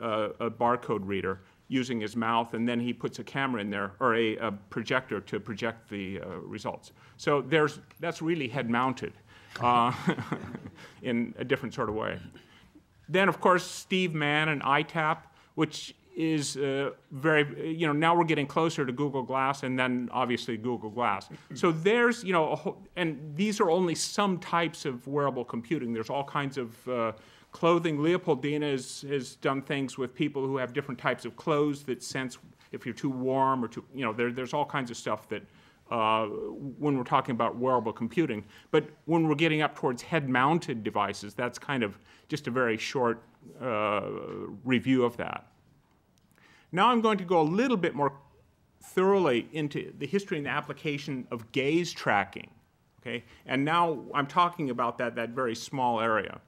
S3: uh, a barcode reader using his mouth, and then he puts a camera in there or a, a projector to project the uh, results. So there's, that's really head mounted uh, in a different sort of way. Then, of course, Steve Mann and EyeTap, which is uh, very, you know, now we're getting closer to Google Glass and then obviously Google Glass. So there's, you know, whole, and these are only some types of wearable computing. There's all kinds of uh, clothing. Leopoldina has, has done things with people who have different types of clothes that sense if you're too warm or too, you know, there, there's all kinds of stuff that uh, when we're talking about wearable computing. But when we're getting up towards head-mounted devices, that's kind of just a very short uh, review of that. Now I'm going to go a little bit more thoroughly into the history and the application of gaze tracking. Okay? And now I'm talking about that, that very small area.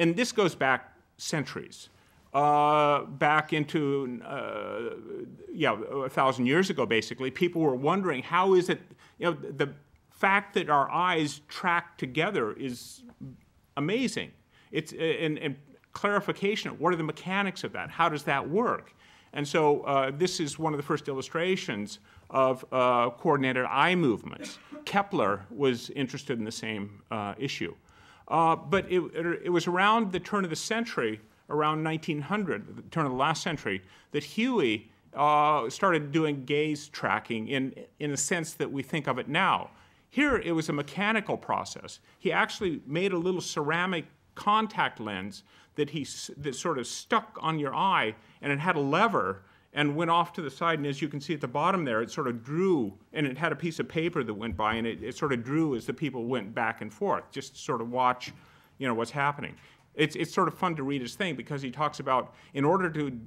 S3: And this goes back centuries. Uh, back into, uh, yeah, a thousand years ago, basically, people were wondering how is it, you know, the fact that our eyes track together is amazing. It's, and, and clarification, what are the mechanics of that? How does that work? And so uh, this is one of the first illustrations of uh, coordinated eye movements. Kepler was interested in the same uh, issue. Uh, but it, it, was around the turn of the century, around 1900, the turn of the last century, that Huey uh, started doing gaze tracking in, in the sense that we think of it now. Here, it was a mechanical process. He actually made a little ceramic contact lens that he that sort of stuck on your eye, and it had a lever and went off to the side. And as you can see at the bottom there, it sort of drew, and it had a piece of paper that went by, and it, it sort of drew as the people went back and forth, just to sort of watch, you know, what's happening. It's it's sort of fun to read his thing because he talks about in order to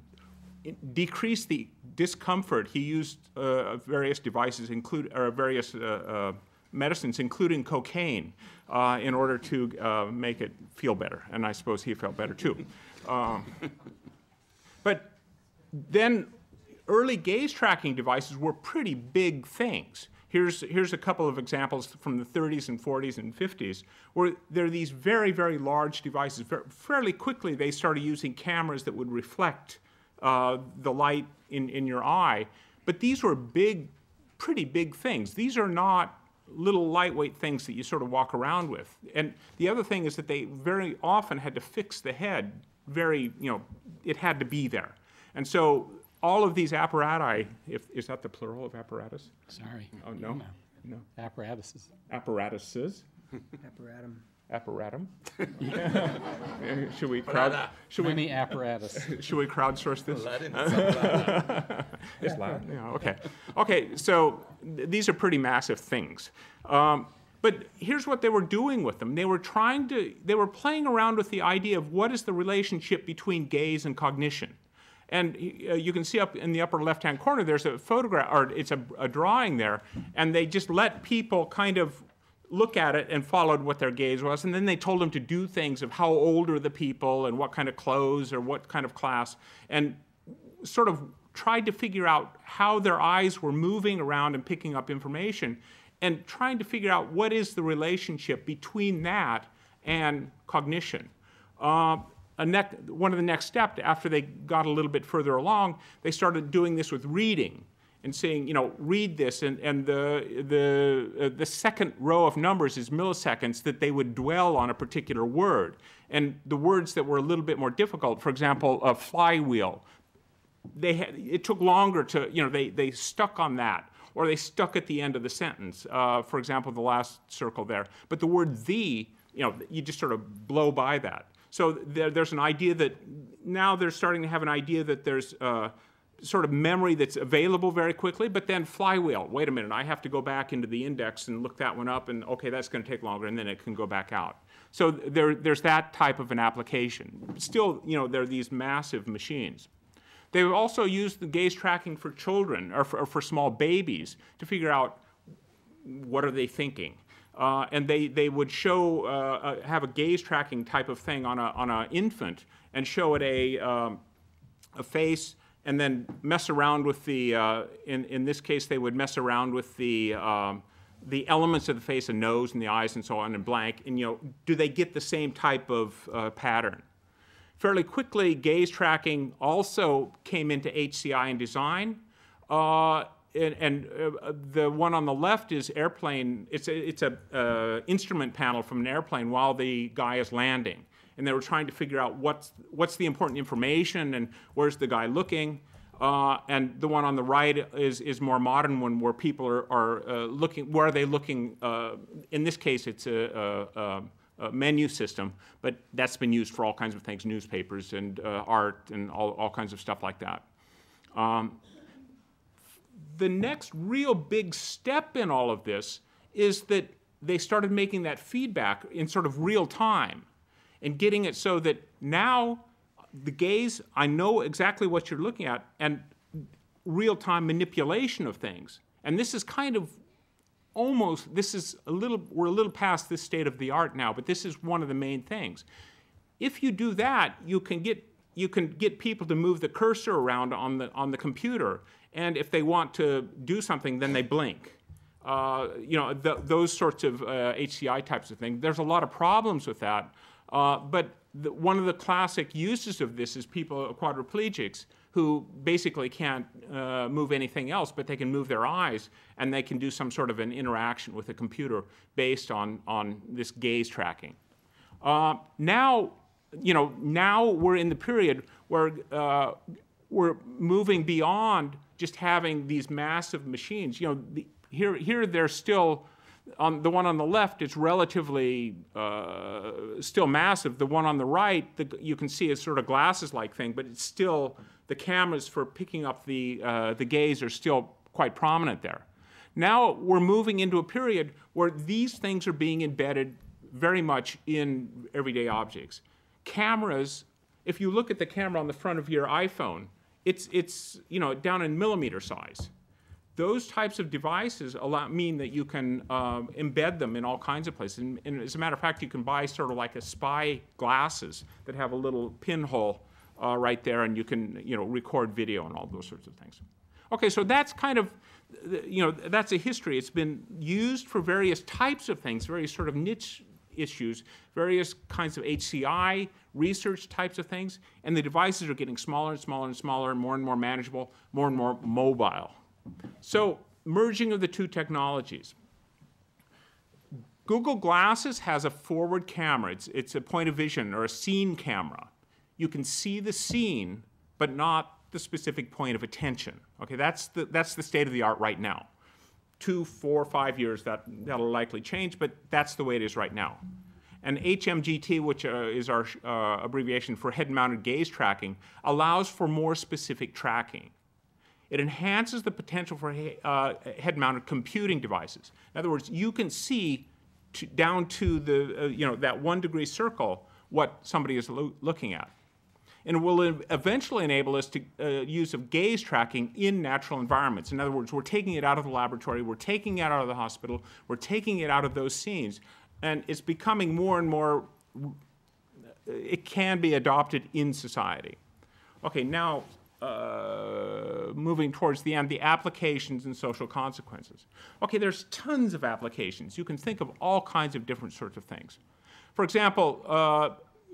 S3: decrease the discomfort, he used uh, various devices, include or various uh, uh, medicines, including cocaine, uh, in order to uh, make it feel better. And I suppose he felt better too. Um, but then early gaze tracking devices were pretty big things. Here's, here's a couple of examples from the 30s and 40s and 50s where there are these very, very large devices. Fairly quickly, they started using cameras that would reflect uh, the light in, in your eye. But these were big, pretty big things. These are not little lightweight things that you sort of walk around with. And the other thing is that they very often had to fix the head very, you know, it had to be there. And so all of these apparati, if, is that the plural of apparatus?
S1: Sorry.
S3: Oh, no? No.
S1: Apparatuses.
S3: Apparatuses?
S4: Apparatum.
S3: Apparatum? should we crowd, should we,
S1: Many apparatus.
S3: should we crowdsource this? It's Latin, yeah, okay. Okay, so th- these are pretty massive things. Um, but here's what they were doing with them. They were trying to, they were playing around with the idea of what is the relationship between gaze and cognition. And uh, you can see up in the upper left-hand corner, there's a photograph, or it's a, a drawing there, and they just let people kind of look at it and followed what their gaze was. And then they told them to do things of how old are the people and what kind of clothes or what kind of class. And sort of tried to figure out how their eyes were moving around and picking up information and trying to figure out what is the relationship between that and cognition. Uh, one of the next steps after they got a little bit further along, they started doing this with reading and saying, you know, read this, and, and the, the, uh, the second row of numbers is milliseconds that they would dwell on a particular word. And the words that were a little bit more difficult, for example, a flywheel, they had, it took longer to, you know, they, they stuck on that, or they stuck at the end of the sentence. Uh, for example, the last circle there. But the word the, you know, you just sort of blow by that. So there, there's an idea that now they're starting to have an idea that there's uh, sort of memory that's available very quickly, but then flywheel. Wait a minute, I have to go back into the index and look that one up, and okay, that's going to take longer, and then it can go back out. So there, there's that type of an application. Still, you know, there are these massive machines. They also use the gaze tracking for children or for, or for small babies to figure out what are they thinking. Uh, and they, they would show, uh, uh, have a gaze tracking type of thing on an on a infant and show it a, um, a face and then mess around with the, uh, in, in this case, they would mess around with the, um, the elements of the face, the nose and the eyes and so on, and blank. And, you know, do they get the same type of uh, pattern? Fairly quickly, gaze tracking also came into HCI and design. And, and uh, the one on the left is airplane. It's a, it's a uh, instrument panel from an airplane while the guy is landing, and they were trying to figure out what's what's the important information and where's the guy looking. Uh, and the one on the right is is more modern one where people are, are uh, looking. Where are they looking? Uh, in this case, it's a, a, a menu system, but that's been used for all kinds of things, newspapers and uh, art and all, all kinds of stuff like that. Um, the next real big step in all of this is that they started making that feedback in sort of real time and getting it so that now the gaze, I know exactly what you're looking at, and real time manipulation of things. And this is kind of almost this is a little we're a little past this state of the art now but this is one of the main things if you do that you can get you can get people to move the cursor around on the on the computer and if they want to do something then they blink uh, you know th- those sorts of uh, hci types of things there's a lot of problems with that uh, but the, one of the classic uses of this is people quadriplegics who basically can't uh, move anything else, but they can move their eyes and they can do some sort of an interaction with a computer based on, on this gaze tracking. Uh, now, you know, now we're in the period where uh, we're moving beyond just having these massive machines. You know, the, here, here they're still On the one on the left, it's relatively uh, still massive. The one on the right, the, you can see a sort of glasses-like thing, but it's still the cameras for picking up the uh, the gaze are still quite prominent there. Now we're moving into a period where these things are being embedded very much in everyday objects. Cameras, if you look at the camera on the front of your iPhone, it's, it's you know, down in millimeter size. Those types of devices allow, mean that you can um, embed them in all kinds of places. And, and, as a matter of fact, you can buy sort of like a spy glasses that have a little pinhole uh, right there, and you can you know, record video and all those sorts of things. Okay, so that's kind of you know, that's a history. It's been used for various types of things, various sort of niche issues, various kinds of HCI research types of things, and the devices are getting smaller and smaller and smaller, and more and more manageable, more and more mobile. So, merging of the two technologies. Google Glasses has a forward camera. It's, it's a point of vision or a scene camera. You can see the scene, but not the specific point of attention. Okay, that's the, that's the state of the art right now. Two, four, five years, that, that'll likely change, but that's the way it is right now. And HMGT, which uh, is our uh, abbreviation for head-mounted gaze tracking, allows for more specific tracking. It enhances the potential for uh, head-mounted computing devices. In other words, you can see to, down to the, uh, you know, that one degree circle what somebody is lo looking at and will eventually enable us to uh, use of gaze tracking in natural environments. In other words, we're taking it out of the laboratory, we're taking it out of the hospital, we're taking it out of those scenes, and it's becoming more and more, it can be adopted in society. Okay, now uh, moving towards the end, the applications and social consequences. Okay, there's tons of applications. You can think of all kinds of different sorts of things. For example, uh,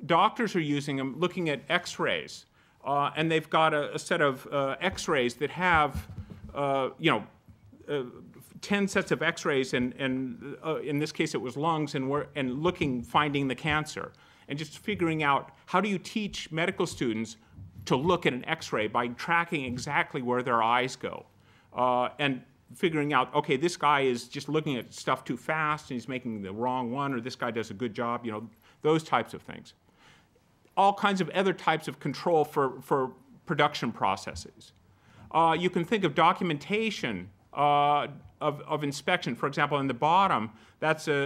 S3: doctors are using them looking at x-rays. Uh, and they've got a, a set of uh, x-rays that have, uh, you know, uh, 10 sets of x-rays, and, and uh, in this case it was lungs, and, we're, and looking, finding the cancer. And just figuring out how do you teach medical students to look at an x-ray by tracking exactly where their eyes go. And figuring out, okay, this guy is just looking at stuff too fast and he's making the wrong one, or this guy does a good job, you know, those types of things all kinds of other types of control for, for production processes. Uh, you can think of documentation uh, of, of inspection. For example, in the bottom, that's a,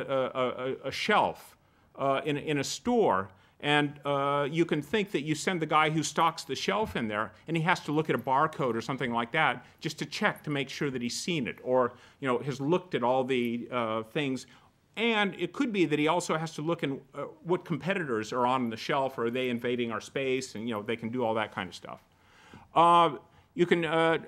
S3: a, a shelf uh, in, in a store. And uh, you can think that you send the guy who stocks the shelf in there, and he has to look at a barcode or something like that just to check to make sure that he's seen it, or you know has looked at all the uh, things and it could be that he also has to look in uh, what competitors are on the shelf. Are they invading our space? And you know they can do all that kind of stuff. Uh, you can uh,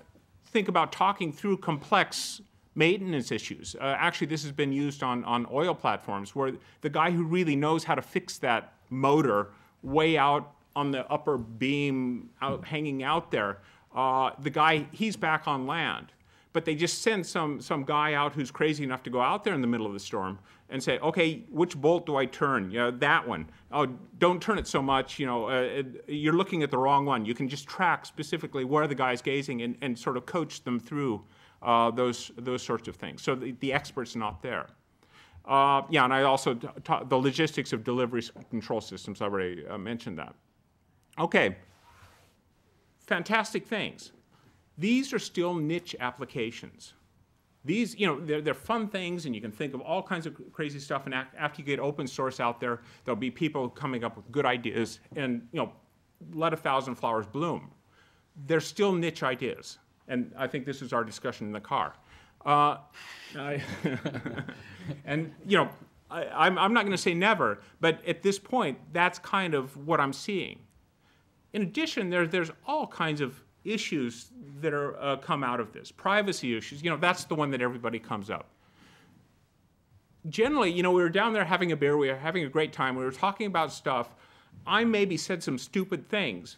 S3: think about talking through complex maintenance issues. Uh, actually, this has been used on, on oil platforms where the guy who really knows how to fix that motor way out on the upper beam, out, hanging out there, uh, the guy, he's back on land but they just send some, some guy out who's crazy enough to go out there in the middle of the storm and say, okay, which bolt do I turn? You know, that one. Oh, don't turn it so much. You know, uh, you're looking at the wrong one. You can just track specifically where the guy's gazing and, and sort of coach them through uh, those, those sorts of things. So the, the expert's not there. Uh, yeah, and I also, taught the logistics of delivery control systems, I already uh, mentioned that. Okay, fantastic things. These are still niche applications. These, you know, they're, they're fun things, and you can think of all kinds of crazy stuff. And after you get open source out there, there'll be people coming up with good ideas, and you know, let a thousand flowers bloom. They're still niche ideas, and I think this is our discussion in the car. Uh, I, and you know, I, am not going to say never, but at this point, that's kind of what I'm seeing. In addition, there, there's all kinds of issues that are uh, come out of this. Privacy issues, you know, that's the one that everybody comes up. Generally, you know, we were down there having a beer, we were having a great time, we were talking about stuff. I maybe said some stupid things.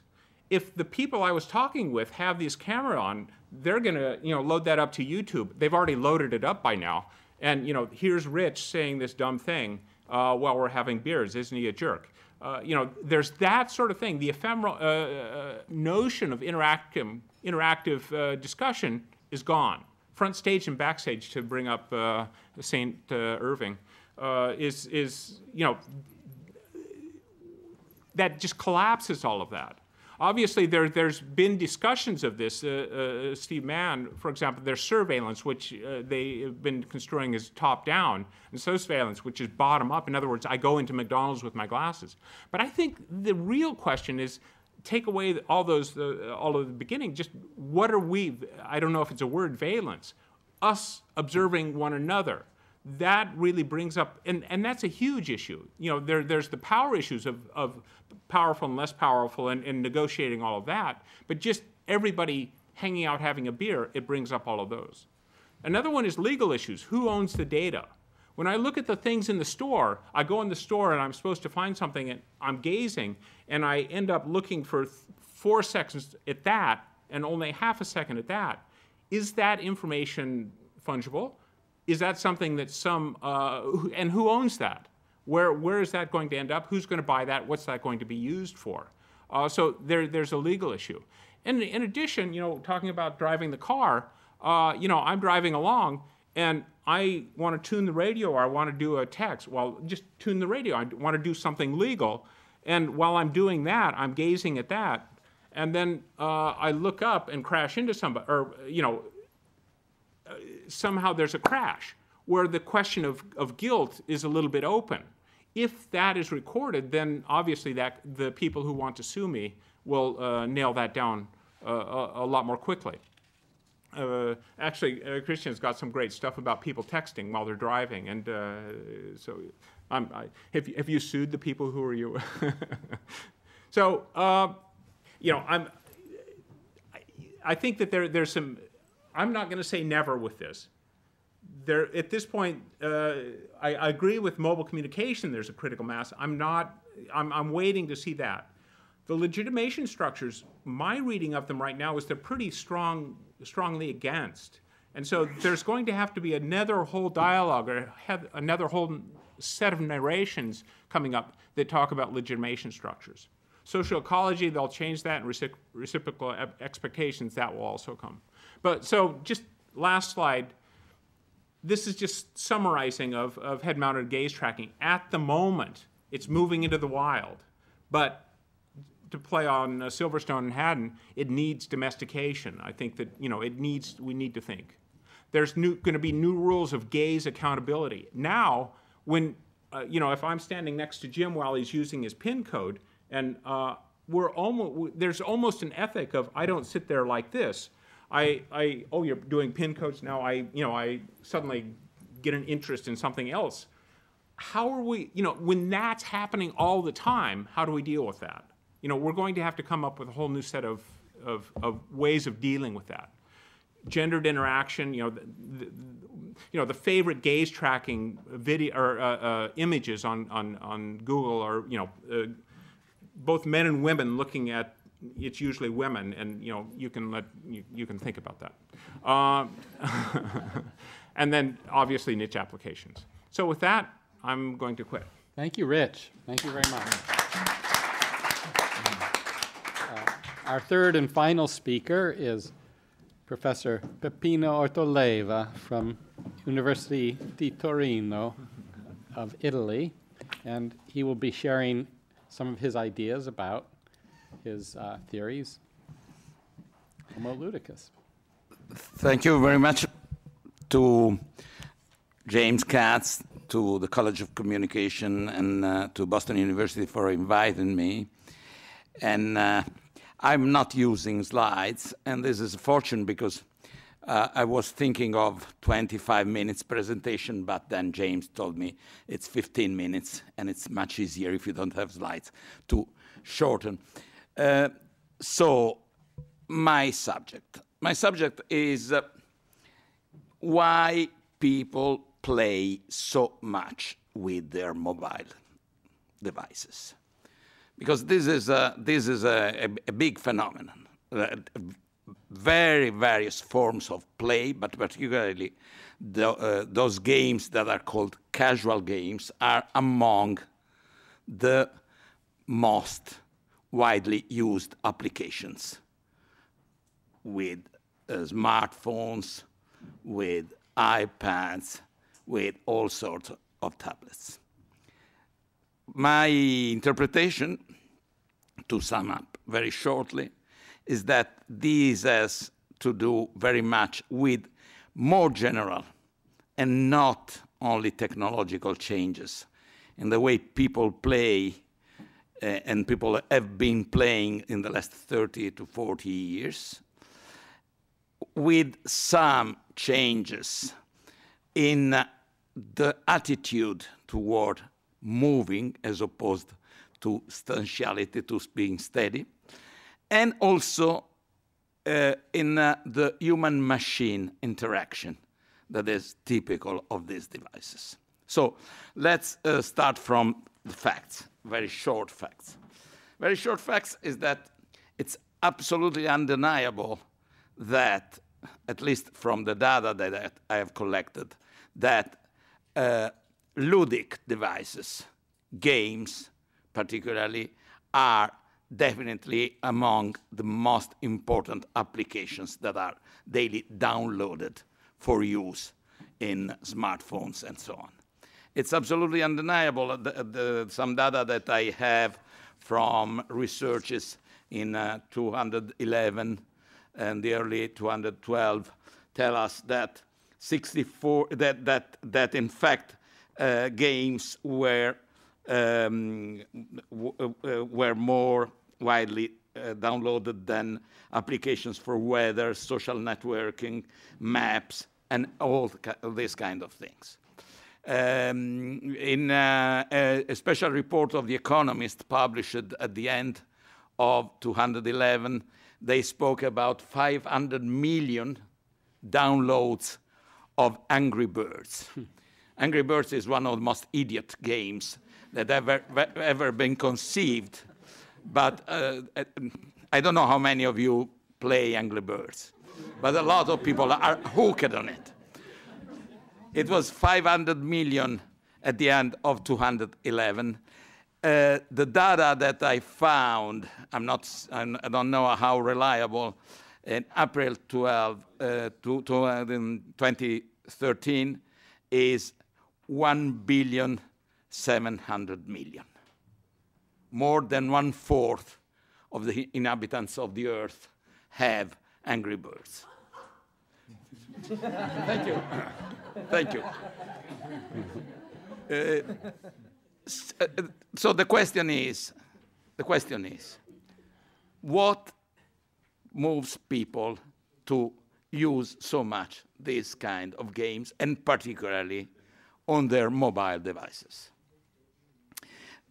S3: If the people I was talking with have this camera on, they're gonna, you know, load that up to YouTube. They've already loaded it up by now. And, you know, here's Rich saying this dumb thing uh, while we're having beers. Isn't he a jerk? Uh, you know, there's that sort of thing. The ephemeral uh, uh, notion of interactive, interactive uh, discussion is gone. front stage and backstage to bring up St. Erving is, is, you know, that just collapses all of that. Obviously, there, there's been discussions of this. Uh, uh, Steve Mann, for example, there's surveillance, which uh, they have been construing as top down, and sousveillance, which is bottom up. In other words, I go into McDonald's with my glasses. But I think the real question is take away all those, uh, all of the beginning, just what are we, I don't know if it's a word, valence, us observing one another that really brings up, and, and that's a huge issue. You know, there, there's the power issues of, of powerful and less powerful and, and negotiating all of that, but just everybody hanging out having a beer, it brings up all of those. Another one is legal issues. Who owns the data? When I look at the things in the store, I go in the store and I'm supposed to find something and I'm gazing and I end up looking for four seconds at that and only half a second at that. Is that information fungible? Is that something that some, uh, and who owns that? Where, where is that going to end up? Who's going to buy that? What's that going to be used for? Uh, so there, there's a legal issue. And in addition, you know, talking about driving the car, uh, you know, I'm driving along and I want to tune the radio or I want to do a text. Well, just tune the radio. I want to do something legal. And while I'm doing that, I'm gazing at that. And then uh, I look up and crash into somebody, or, you know, somehow there's a crash where the question of, of guilt is a little bit open. If that is recorded, then obviously that the people who want to sue me will uh, nail that down uh, a, a, lot more quickly. Uh, actually, uh, Christian's got some great stuff about people texting while they're driving, and uh, so I, have, have you sued the people who are you? so uh, you know, I'm. I, I think that there, there's some I'm not going to say never with this. There, at this point, uh, I, I, agree with mobile communication. There's a critical mass. I'm not. I'm, I'm waiting to see that. The legitimation structures, my reading of them right now is they're pretty strong, strongly against. And so there's going to have to be another whole dialogue or have another whole set of narrations coming up that talk about legitimation structures. Social ecology, they'll change that, and reciprocal expectations, that will also come. But so just last slide. This is just summarizing of, of head-mounted gaze tracking. At the moment, it's moving into the wild. But to play on uh, Silverstone and Haddon, it needs domestication. I think that, you know, it needs, we need to think. There's going to be new rules of gaze accountability. Now, when, uh, you know, if I'm standing next to Jim while he's using his pin code, and uh, we're almost, there's almost an ethic of I don't sit there like this. I, I, oh, you're doing pin codes now. I, you know, I suddenly get an interest in something else. How are we, you know, when that's happening all the time, how do we deal with that? You know, we're going to have to come up with a whole new set of, of, of ways of dealing with that. Gendered interaction, you know, the, the, you know, the favorite gaze tracking video or uh, uh, images on, on, on Google are, you know, uh, both men and women looking at it's usually women, and you know you can let you, you can think about that. Uh, and then obviously niche applications. So with that, I'm going to quit.
S1: Thank you, Rich. Thank you very much. Uh, our third and final speaker is Professor Peppino Ortoleva from University di Torino of Italy, and he will be sharing some of his ideas about his uh, theories. Homo ludicus.
S5: Thank you very much to James Katz, to the College of Communication, and uh, to Boston University for inviting me. And uh, I'm not using slides, and this is a fortune because uh, I was thinking of 25 minutes presentation, but then James told me it's 15 minutes, and it's much easier if you don't have slides to shorten. So, my subject. My subject is uh, why people play so much with their mobile devices. Because this is a, this is a, a, a big phenomenon. Uh, very various forms of play, but particularly the, uh, those games that are called casual games are among the most widely used applications with uh, smartphones, with iPads, with all sorts of tablets. My interpretation, to sum up very shortly, is that this has to do very much with more general and not only technological changes in the way people play and people have been playing in the last 30 to 40 years, with some changes in the attitude toward moving as opposed to statiality, to being steady, and also uh, in uh, the human machine interaction that is typical of these devices. So let's uh, start from the facts, very short facts. Very short facts is that it's absolutely undeniable that, at least from the data that I have collected, that uh, ludic devices, games particularly, are definitely among the most important applications that are daily downloaded for use in smartphones and so on. It's absolutely undeniable. The, the, some data that I have from researches in uh, 211 and the early 212 tell us that 64 that that that in fact uh, games were um, uh, were more widely uh, downloaded than applications for weather, social networking, maps, and all these kind of things. Um, in uh, a, a, special report of The Economist published at the end of 211, they spoke about 500 million downloads of Angry Birds. Angry Birds is one of the most idiot games that ever ever been conceived. But uh, I don't know how many of you play Angry Birds, but a lot of people are hooked on it. It was 500 million at the end of 211. Uh, the data that I found, I'm not, I'm, I do not know how reliable, in April 12, uh, 2013 is 1 billion 700 million. More than one fourth of the inhabitants of the earth have angry birds. Thank you. Thank you. Uh, uh, so the question is, the question is, what moves people to use so much this kind of games, and particularly on their mobile devices?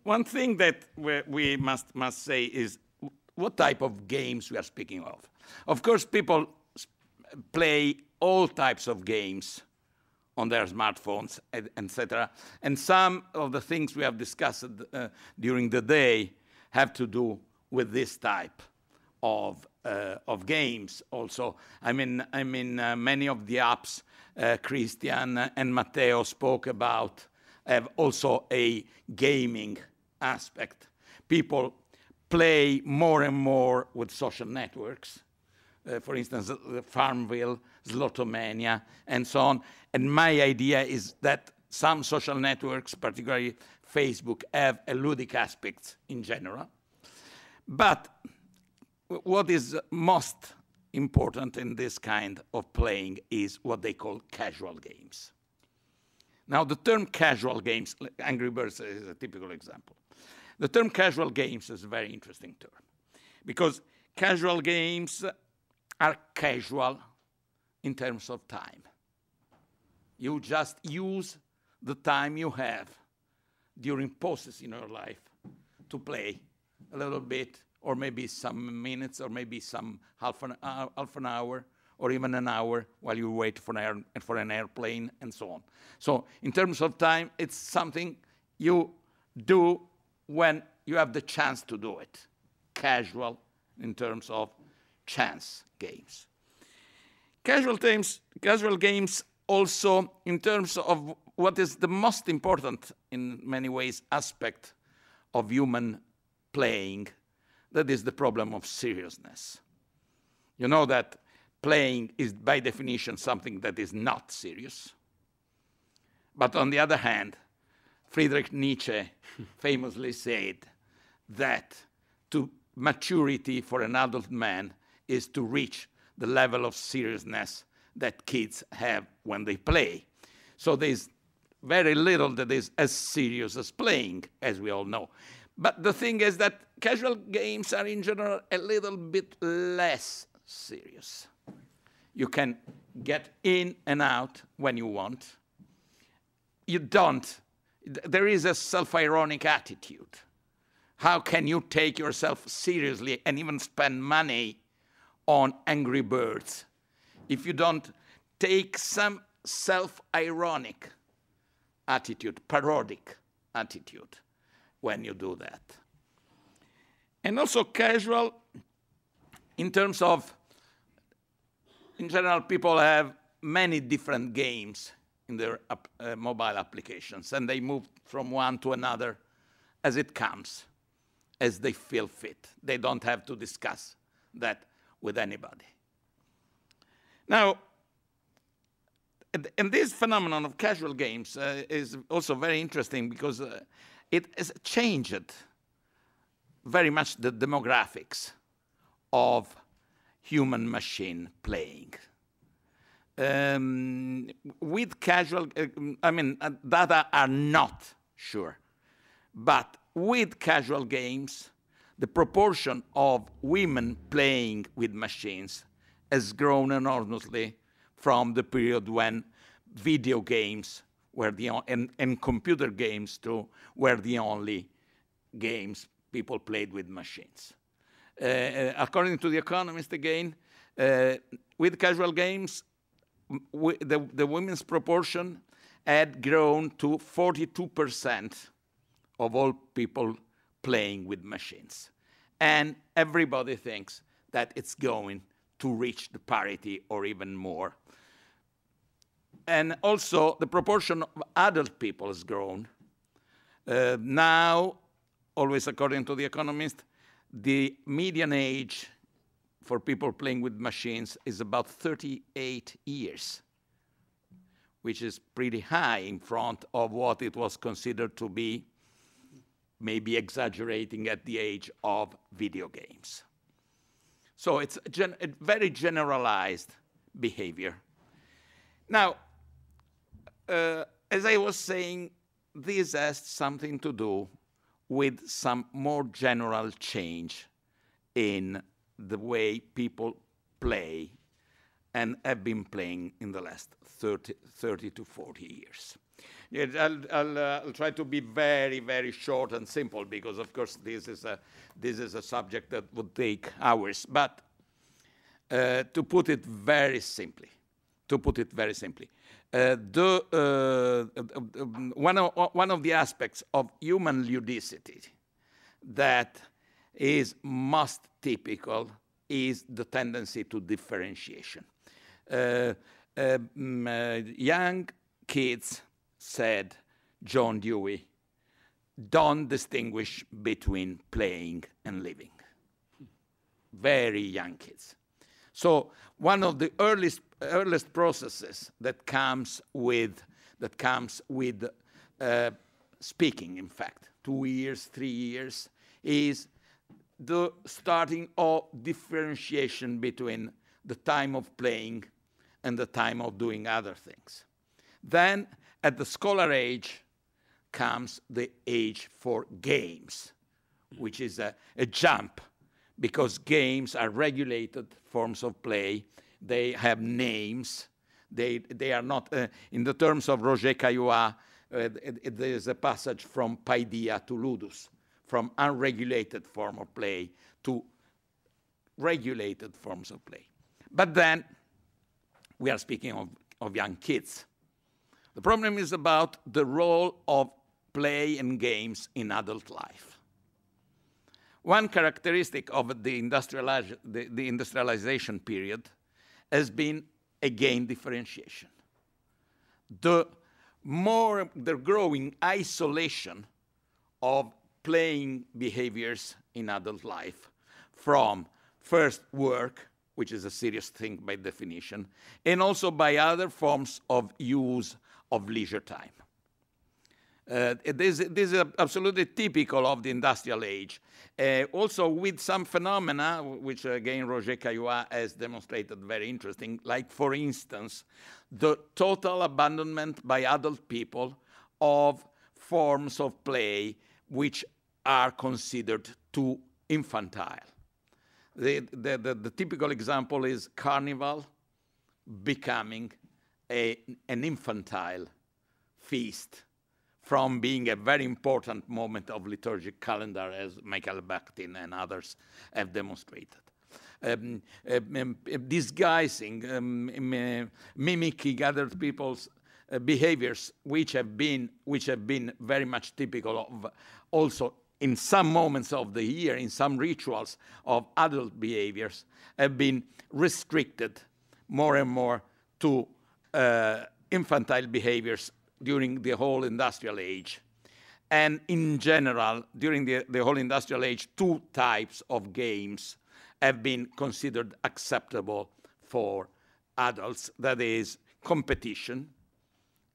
S5: One thing that we must, must say is what type of games we are speaking of. Of course, people play all types of games on their smartphones, etc. And some of the things we have discussed uh, during the day have to do with this type of, uh, of games also. I mean, I mean uh, many of the apps uh, Christian and Matteo spoke about have also a gaming aspect. People play more and more with social networks. Uh, for instance, Farmville, Slotomania, and so on. And my idea is that some social networks, particularly Facebook, have a ludic aspect in general. But what is most important in this kind of playing is what they call casual games. Now, the term casual games, Angry Birds is a typical example. The term casual games is a very interesting term because casual games are casual in terms of time. You just use the time you have during pauses in your life to play a little bit, or maybe some minutes, or maybe some half an, uh, half an hour, or even an hour while you wait for an, air, for an airplane, and so on. So, in terms of time, it's something you do when you have the chance to do it. Casual in terms of chance games. Casual games, casual games also in terms of what is the most important in many ways aspect of human playing, that is the problem of seriousness. You know that playing is by definition something that is not serious. But on the other hand, Friedrich Nietzsche famously said that to maturity for an adult man is to reach the level of seriousness that kids have when they play. So there's very little that is as serious as playing, as we all know. But the thing is that casual games are in general a little bit less serious. You can get in and out when you want. You don't. There is a self ironic attitude. How can you take yourself seriously and even spend money on Angry Birds if you don't take some self ironic attitude, parodic attitude when you do that? And also casual in terms of, in general, people have many different games in their uh, mobile applications, and they move from one to another as it comes, as they feel fit. They don't have to discuss that with anybody. Now, and this phenomenon of casual games uh, is also very interesting because uh, it has changed very much the demographics of human machine playing. Um, with casual, uh, I mean, uh, data are not sure, but with casual games, the proportion of women playing with machines has grown enormously from the period when video games were the and, and computer games too were the only games people played with machines. Uh, uh according to the Economist again, uh, with casual games, the, the women's proportion had grown to 42% of all people playing with machines. And everybody thinks that it's going to reach the parity or even more. And also, the proportion of adult people has grown. Uh, now, always according to The Economist, the median age for people playing with machines is about 38 years which is pretty high in front of what it was considered to be maybe exaggerating at the age of video games. So it's a, gen- a very generalized behavior. Now, uh, as I was saying, this has something to do with some more general change in the way people play and have been playing in the last 30, 30 to 40 years. I'll, I'll, uh, I'll, try to be very, very short and simple because, of course, this is a, this is a subject that would take hours. But uh, to put it very simply, to put it very simply, uh, the, uh, uh, one, of, one of the aspects of human ludicity that is most typical is the tendency to differentiation. Uh, um, uh, young kids said, John Dewey, don't distinguish between playing and living. Very young kids. So one of the earliest, earliest processes that comes with that comes with uh, speaking, in fact, two years, three years, is the starting of differentiation between the time of playing and the time of doing other things. Then, at the scholar age, comes the age for games, which is a, a jump because games are regulated forms of play. They have names. They, they are not, uh, in the terms of Roger Caillois, uh, there is a passage from paideia to ludus, from unregulated form of play to regulated forms of play. But then we are speaking of, of young kids. The problem is about the role of play and games in adult life. One characteristic of the, industrializ- the, the industrialization period has been again differentiation. The more the growing isolation of playing behaviors in adult life from first work which is a serious thing by definition, and also by other forms of use of leisure time. Uh, this, this, is absolutely typical of the industrial age. Uh, also with some phenomena, which again Roger Caillois has demonstrated very interesting, like for instance, the total abandonment by adult people of forms of play which are considered too infantile. The, the, the, the typical example is carnival becoming a, an infantile feast from being a very important moment of liturgic calendar, as Michael Bakhtin and others have demonstrated. Um, um, um, disguising, um, mimicking other people's uh, behaviors, which have been which have been very much typical of also in some moments of the year, in some rituals of adult behaviors, have been restricted more and more to uh, infantile behaviors during the whole industrial age. And in general, during the, the whole industrial age, two types of games have been considered acceptable for adults that is, competition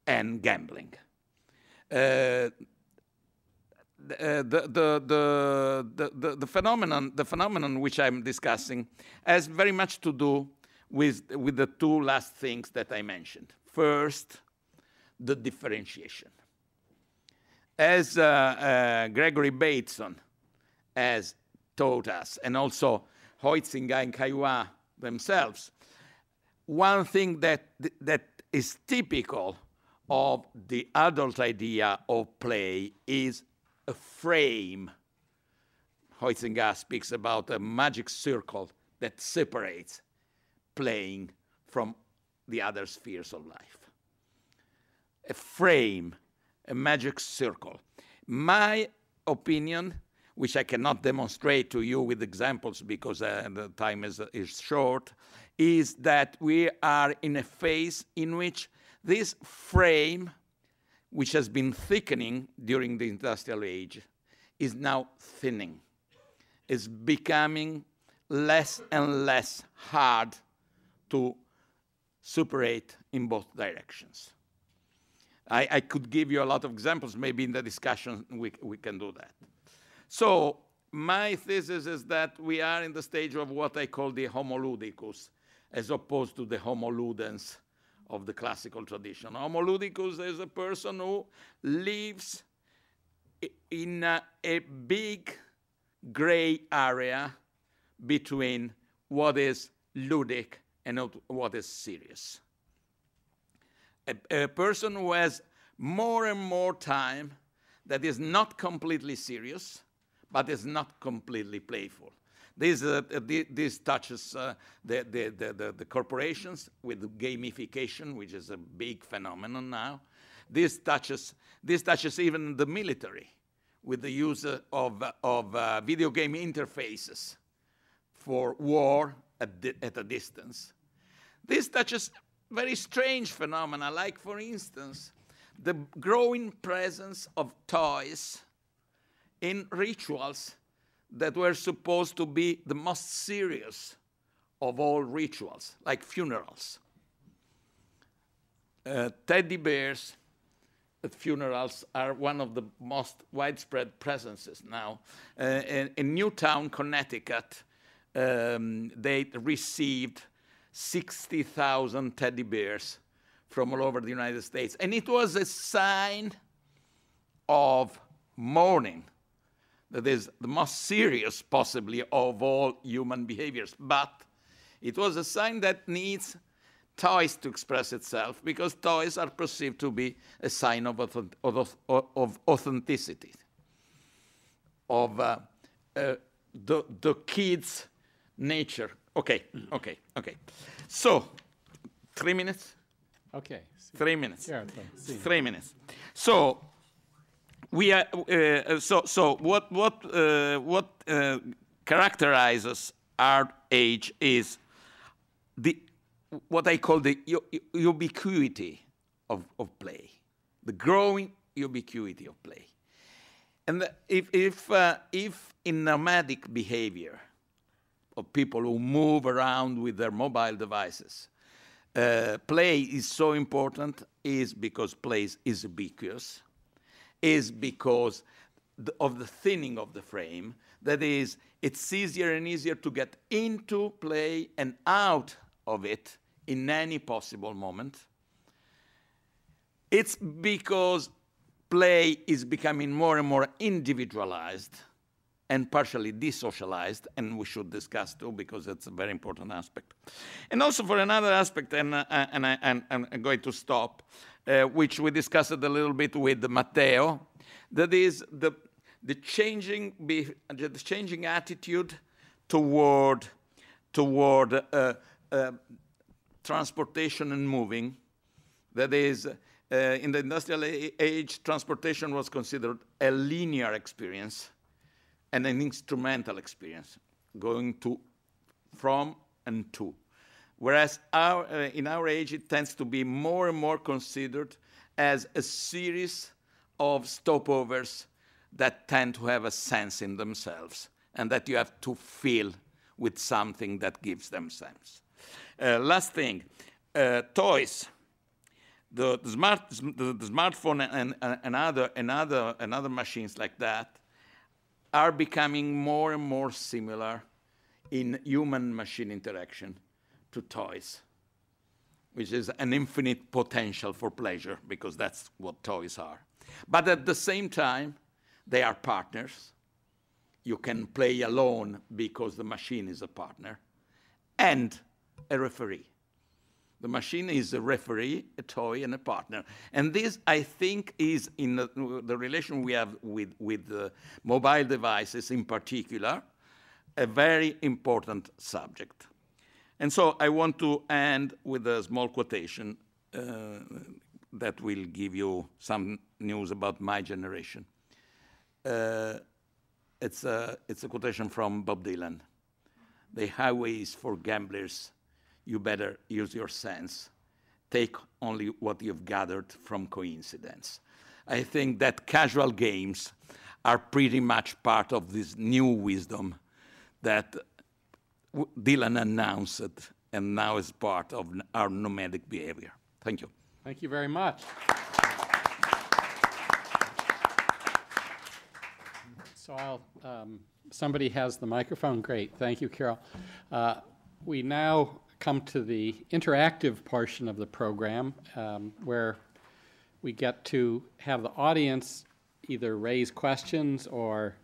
S5: and gambling. Uh, the, the, the, the, the, phenomenon, the phenomenon which I'm discussing has very much to do with, with the two last things that I mentioned. First, the differentiation. As uh, uh, Gregory Bateson has taught us, and also Huizinga and Caillois themselves, one thing that, that is typical of the adult idea of play is a frame. Huizinga speaks about a magic circle that separates playing from the other spheres of life a frame, a magic circle. My opinion, which I cannot demonstrate to you with examples because uh, the time is, is short, is that we are in a phase in which this frame, which has been thickening during the industrial age, is now thinning, is becoming less and less hard to superate in both directions. I, I, could give you a lot of examples. Maybe in the discussion we, we can do that. So my thesis is that we are in the stage of what I call the homo ludicus, as opposed to the homo ludens of the classical tradition. Homo ludicus is a person who lives in a, a big gray area between what is ludic and what is serious a, a person who has more and more time that is not completely serious, but is not completely playful. This, uh, this touches uh, the, the, the, the, corporations with gamification, which is a big phenomenon now. This touches, this touches even the military with the use of, of uh, video game interfaces for war at, at a distance. This touches very strange phenomena, like, for instance, the growing presence of toys in rituals that were supposed to be the most serious of all rituals, like funerals. Uh, teddy bears at funerals are one of the most widespread presences now. Uh, in, in, Newtown, Connecticut, um, they received 60,000 teddy bears from all over the United States. And it was a sign of mourning. That is the most serious, possibly, of all human behaviors. But it was a sign that needs toys to express itself because toys are perceived to be a sign of, of, of authenticity, of uh, uh, the, the kid's nature Okay, okay, okay. So, three minutes?
S1: Okay.
S5: Three minutes. Three minutes. So, we are, uh, so, so what, what, uh, what uh, characterizes our age is the, what I call the ubiquity of, of play, the growing ubiquity of play. And if, if, uh, if in nomadic behavior, of people who move around with their mobile devices. Uh, play is so important is because play is ubiquitous, is because the, of the thinning of the frame. That is, it's easier and easier to get into play and out of it in any possible moment. It's because play is becoming more and more individualized and partially desocialized, and we should discuss too because it's a very important aspect. And also for another aspect, and, uh, and, I, and I'm going to stop, uh, which we discussed a little bit with Matteo, that is the, the, changing, the changing attitude toward, toward uh, uh, transportation and moving. That is, uh, in the industrial age, transportation was considered a linear experience and an instrumental experience, going to, from and to. Whereas our, uh, in our age, it tends to be more and more considered as a series of stopovers that tend to have a sense in themselves and that you have to fill with something that gives them sense. Uh, last thing, uh, toys. The, the, smart, the, the smartphone and, and, and, other, and, other, and other machines like that are becoming more and more similar in human-machine interaction to toys, which is an infinite potential for pleasure, because that's what toys are. But at the same time, they are partners. You can play alone because the machine is a partner, and a referee. The machine is a referee, a toy, and a partner. And this, I think, is in the, the relation we have with, with mobile devices in particular, a very important subject. And so I want to end with a small quotation uh, that will give you some news about my generation. Uh, it's, a, it's a quotation from Bob Dylan. The highways for gamblers you better use your sense. Take only what you've gathered from coincidence. I think that casual games are pretty much part of this new wisdom that Dylan announced and now is part of our nomadic behavior. Thank you.
S1: Thank you very much. So I'll, um, somebody has the microphone. Great. Thank you, Carol. Uh, we now come to the interactive portion of the program um, where we get to have the audience either raise questions or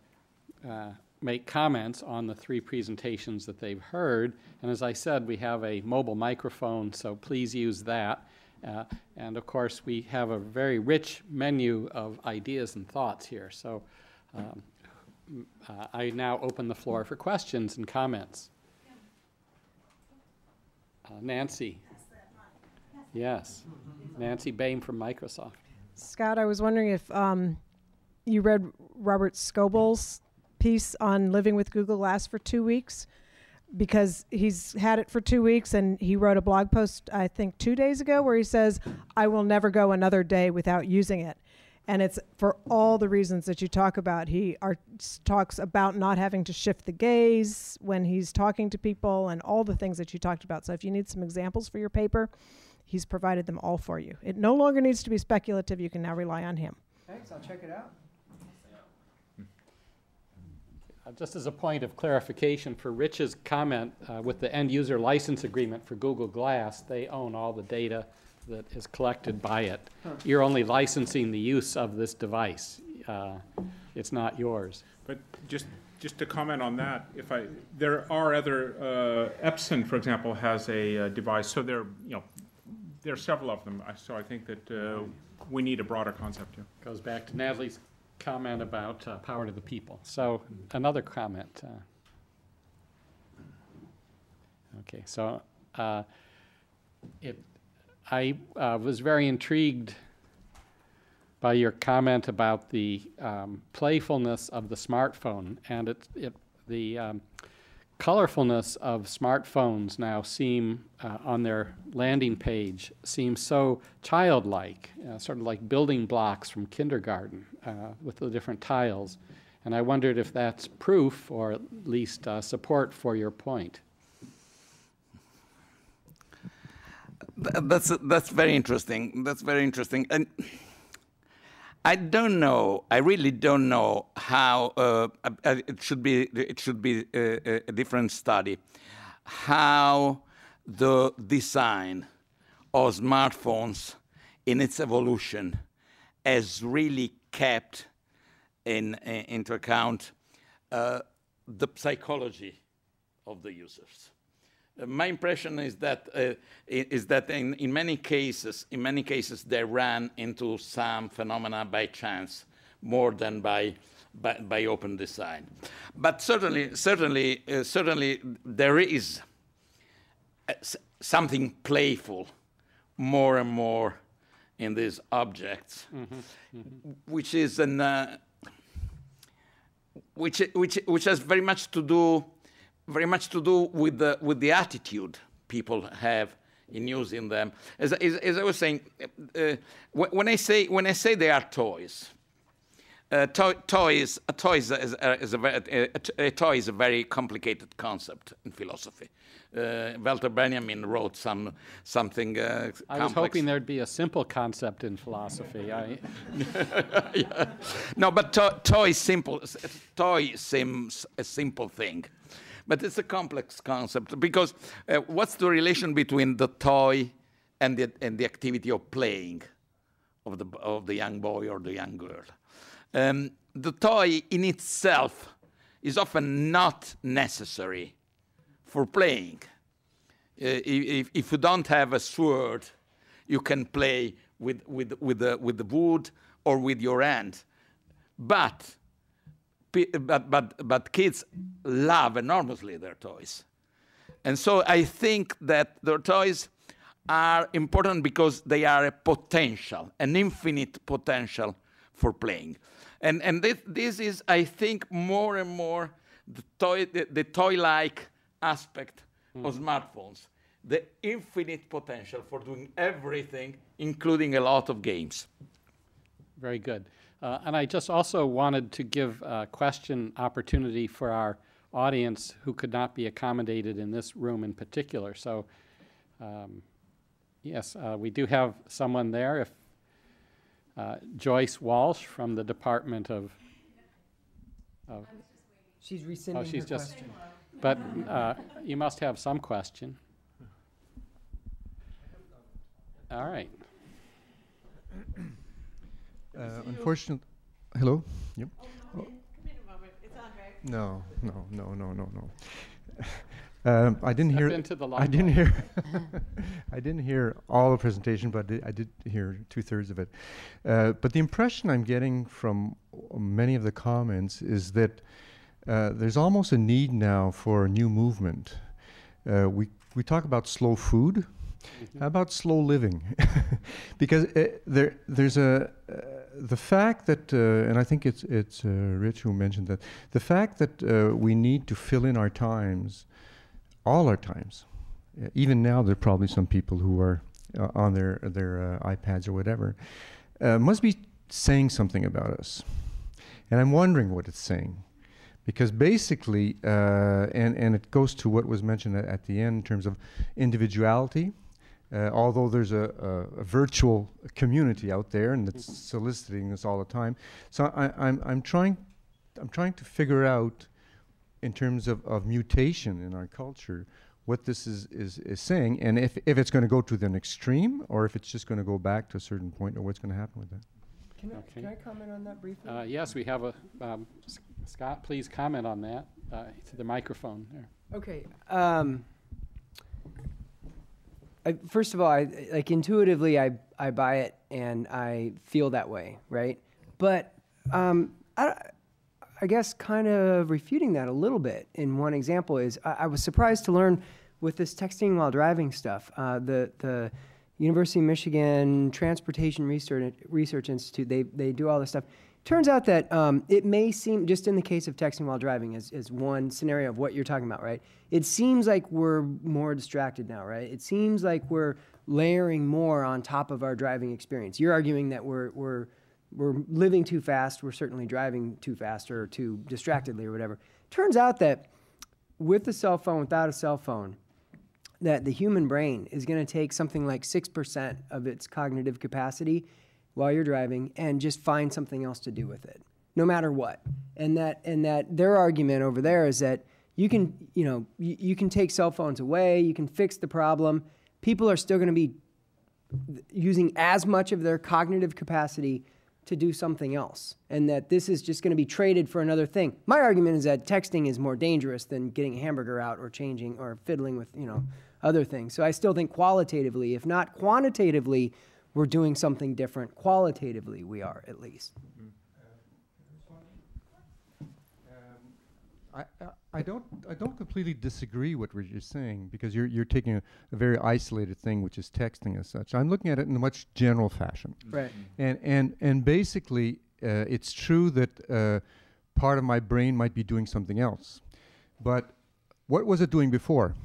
S1: uh, make comments on the three presentations that they've heard. And as I said, we have a mobile microphone, so please use that. Uh, and of course, we have a very rich menu of ideas and thoughts here. So um, uh, I now open the floor for questions and comments. Uh, Nancy. Yes. Nancy Baym from Microsoft.
S6: Scott, I was wondering if um, you read Robert Scoble's piece on living with Google Glass for two weeks because he's had it for two weeks and he wrote a blog post, I think, two days ago where he says, I will never go another day without using it and it's for all the reasons that you talk about. He are, talks about not having to shift the gaze when he's talking to people, and all the things that you talked about. So if you need some examples for your paper, he's provided them all for you. It no longer needs to be speculative. You can now rely on him.
S4: Thanks. I'll check it out.
S1: Uh, just as a point of clarification for Rich's comment uh, with the end user license agreement for Google Glass, they own all the data that is collected by it. You're only licensing the use of this device. Uh, It's not yours.
S3: But just, just to comment on that, if I, there are other, uh, Epson, for example, has a uh, device, so there, you know, there are several of them, so I think that uh, we need a broader concept here.
S1: Goes back to Natalie's comment about uh, power to the people. So another comment. uh, Okay, so uh, it, I uh, was very intrigued by your comment about the um, playfulness of the smartphone and it, it the um, colorfulness of smartphones now seem uh, on their landing page seem so childlike, uh, sort of like building blocks from kindergarten uh, with the different tiles. And I wondered if that's proof or at least uh, support for your point.
S5: Th- That's that's very interesting. That's very interesting. And I don't know. I really don't know how uh, uh, it should be. It should be a, a different study. How the design of smartphones in its evolution has really kept in, in into account uh, the psychology of the users. My impression is that uh, is that in, in many cases, in many cases, they ran into some phenomena by chance more than by by, by open design. But certainly, certainly, uh, certainly, there is uh, something playful more and more in these objects, which is an uh, which which which has very much to do very much to do with the with the attitude people have in using them. As, as, as I was saying, uh, when, when I say when I say they are toys, uh, to- toys a toy is, a, very, a, a toy is a very complicated concept in philosophy. Uh, Walter Benjamin wrote some something. Uh,
S1: I was hoping there'd be a simple concept in philosophy. I,
S5: Yeah. No, but to- toy is simple. Toy seems a simple thing, but it's a complex concept because uh, what's the relation between the toy and the and the activity of playing of the of the young boy or the young girl? Um, the toy in itself is often not necessary for playing. Uh, if, if you don't have a sword, you can play with, with, with, the, with the wood or with your hand. But, but, but, but kids love enormously their toys. And so I think that their toys are important because they are a potential, an infinite potential for playing. And, and this, this is, I think, more and more the toy, the, the toy-like aspect of hmm. smartphones. The infinite potential for doing everything, including a lot of games.
S1: Very good. Uh, and I just also wanted to give a question opportunity for our audience who could not be accommodated in this room in particular. So, um, yes, uh, we do have someone there. If uh, Joyce Walsh from the Department of, of
S4: She's rescinding
S1: oh, she's
S4: her
S1: just,
S4: question.
S1: but uh, you must have some question. All right.
S7: Uh, unfortunately, hello. Yep. No, no, no, no, no, no. um, I didn't
S1: Step
S7: hear.
S1: into the
S7: I didn't hear. I didn't hear all the presentation, but I did, hear two thirds of it. Uh, but the impression I'm getting from many of the comments is that uh, there's almost a need now for a new movement. Uh, we we talk about slow food. How about slow living? because uh, there, there's a uh, the fact that, uh, and I think it's it's uh, Rich who mentioned that the fact that uh, we need to fill in our times, all our times. Even now, there are probably some people who are uh, on their their uh, iPads or whatever, uh, must be saying something about us, and I'm wondering what it's saying because basically, and and it goes to what was mentioned at, at the end in terms of individuality. Uh, although there's a, a, a virtual community out there and it's soliciting us all the time, so I, I'm I'm trying I'm trying to figure out in terms of, of mutation in our culture what this is, is, is saying and if, if it's going to go to an extreme or if it's just going to go back to a certain point or what's going to happen with that.
S4: Can I, can I comment on that briefly?
S1: Uh, Yes, we have a, um, S- Scott, please comment on that, uh, to the microphone there.
S4: Okay. Um, I, first of all, I, like intuitively, I, I buy it and I feel that way, right? But um, I, I guess kind of refuting that a little bit in one example is I, I was surprised to learn with this texting while driving stuff, uh, the, the University of Michigan Transportation Research, Research Institute, they, they do all this stuff. Turns out that um, it may seem, just in the case of texting while driving, is, as one scenario of what you're talking about, right? It seems like we're more distracted now, right? It seems like we're layering more on top of our driving experience. You're arguing that we're, we're we're living too fast. We're certainly driving too fast or too distractedly or whatever. Turns out that with a cell phone, without a cell phone, that the human brain is going to take something like 6% of its cognitive capacity while you're driving and just find something else to do with it no matter what. And that and that their argument over there is that you can you know you, you can take cell phones away you can fix the problem. People are still going to be using as much of their cognitive capacity to do something else and that this is just going to be traded for another thing. My argument is that texting is more dangerous than getting a hamburger out or changing or fiddling with you know other things. So i still think qualitatively if not quantitatively we're doing something different qualitatively we are at least
S7: I, I- I don't, I don't completely disagree with what you're saying because you're, you're taking a, a very isolated thing, which is texting as such. I'm looking at it in a much general fashion.
S4: right
S7: And, and, and basically, uh, it's true that uh, part of my brain might be doing something else. But what was it doing before?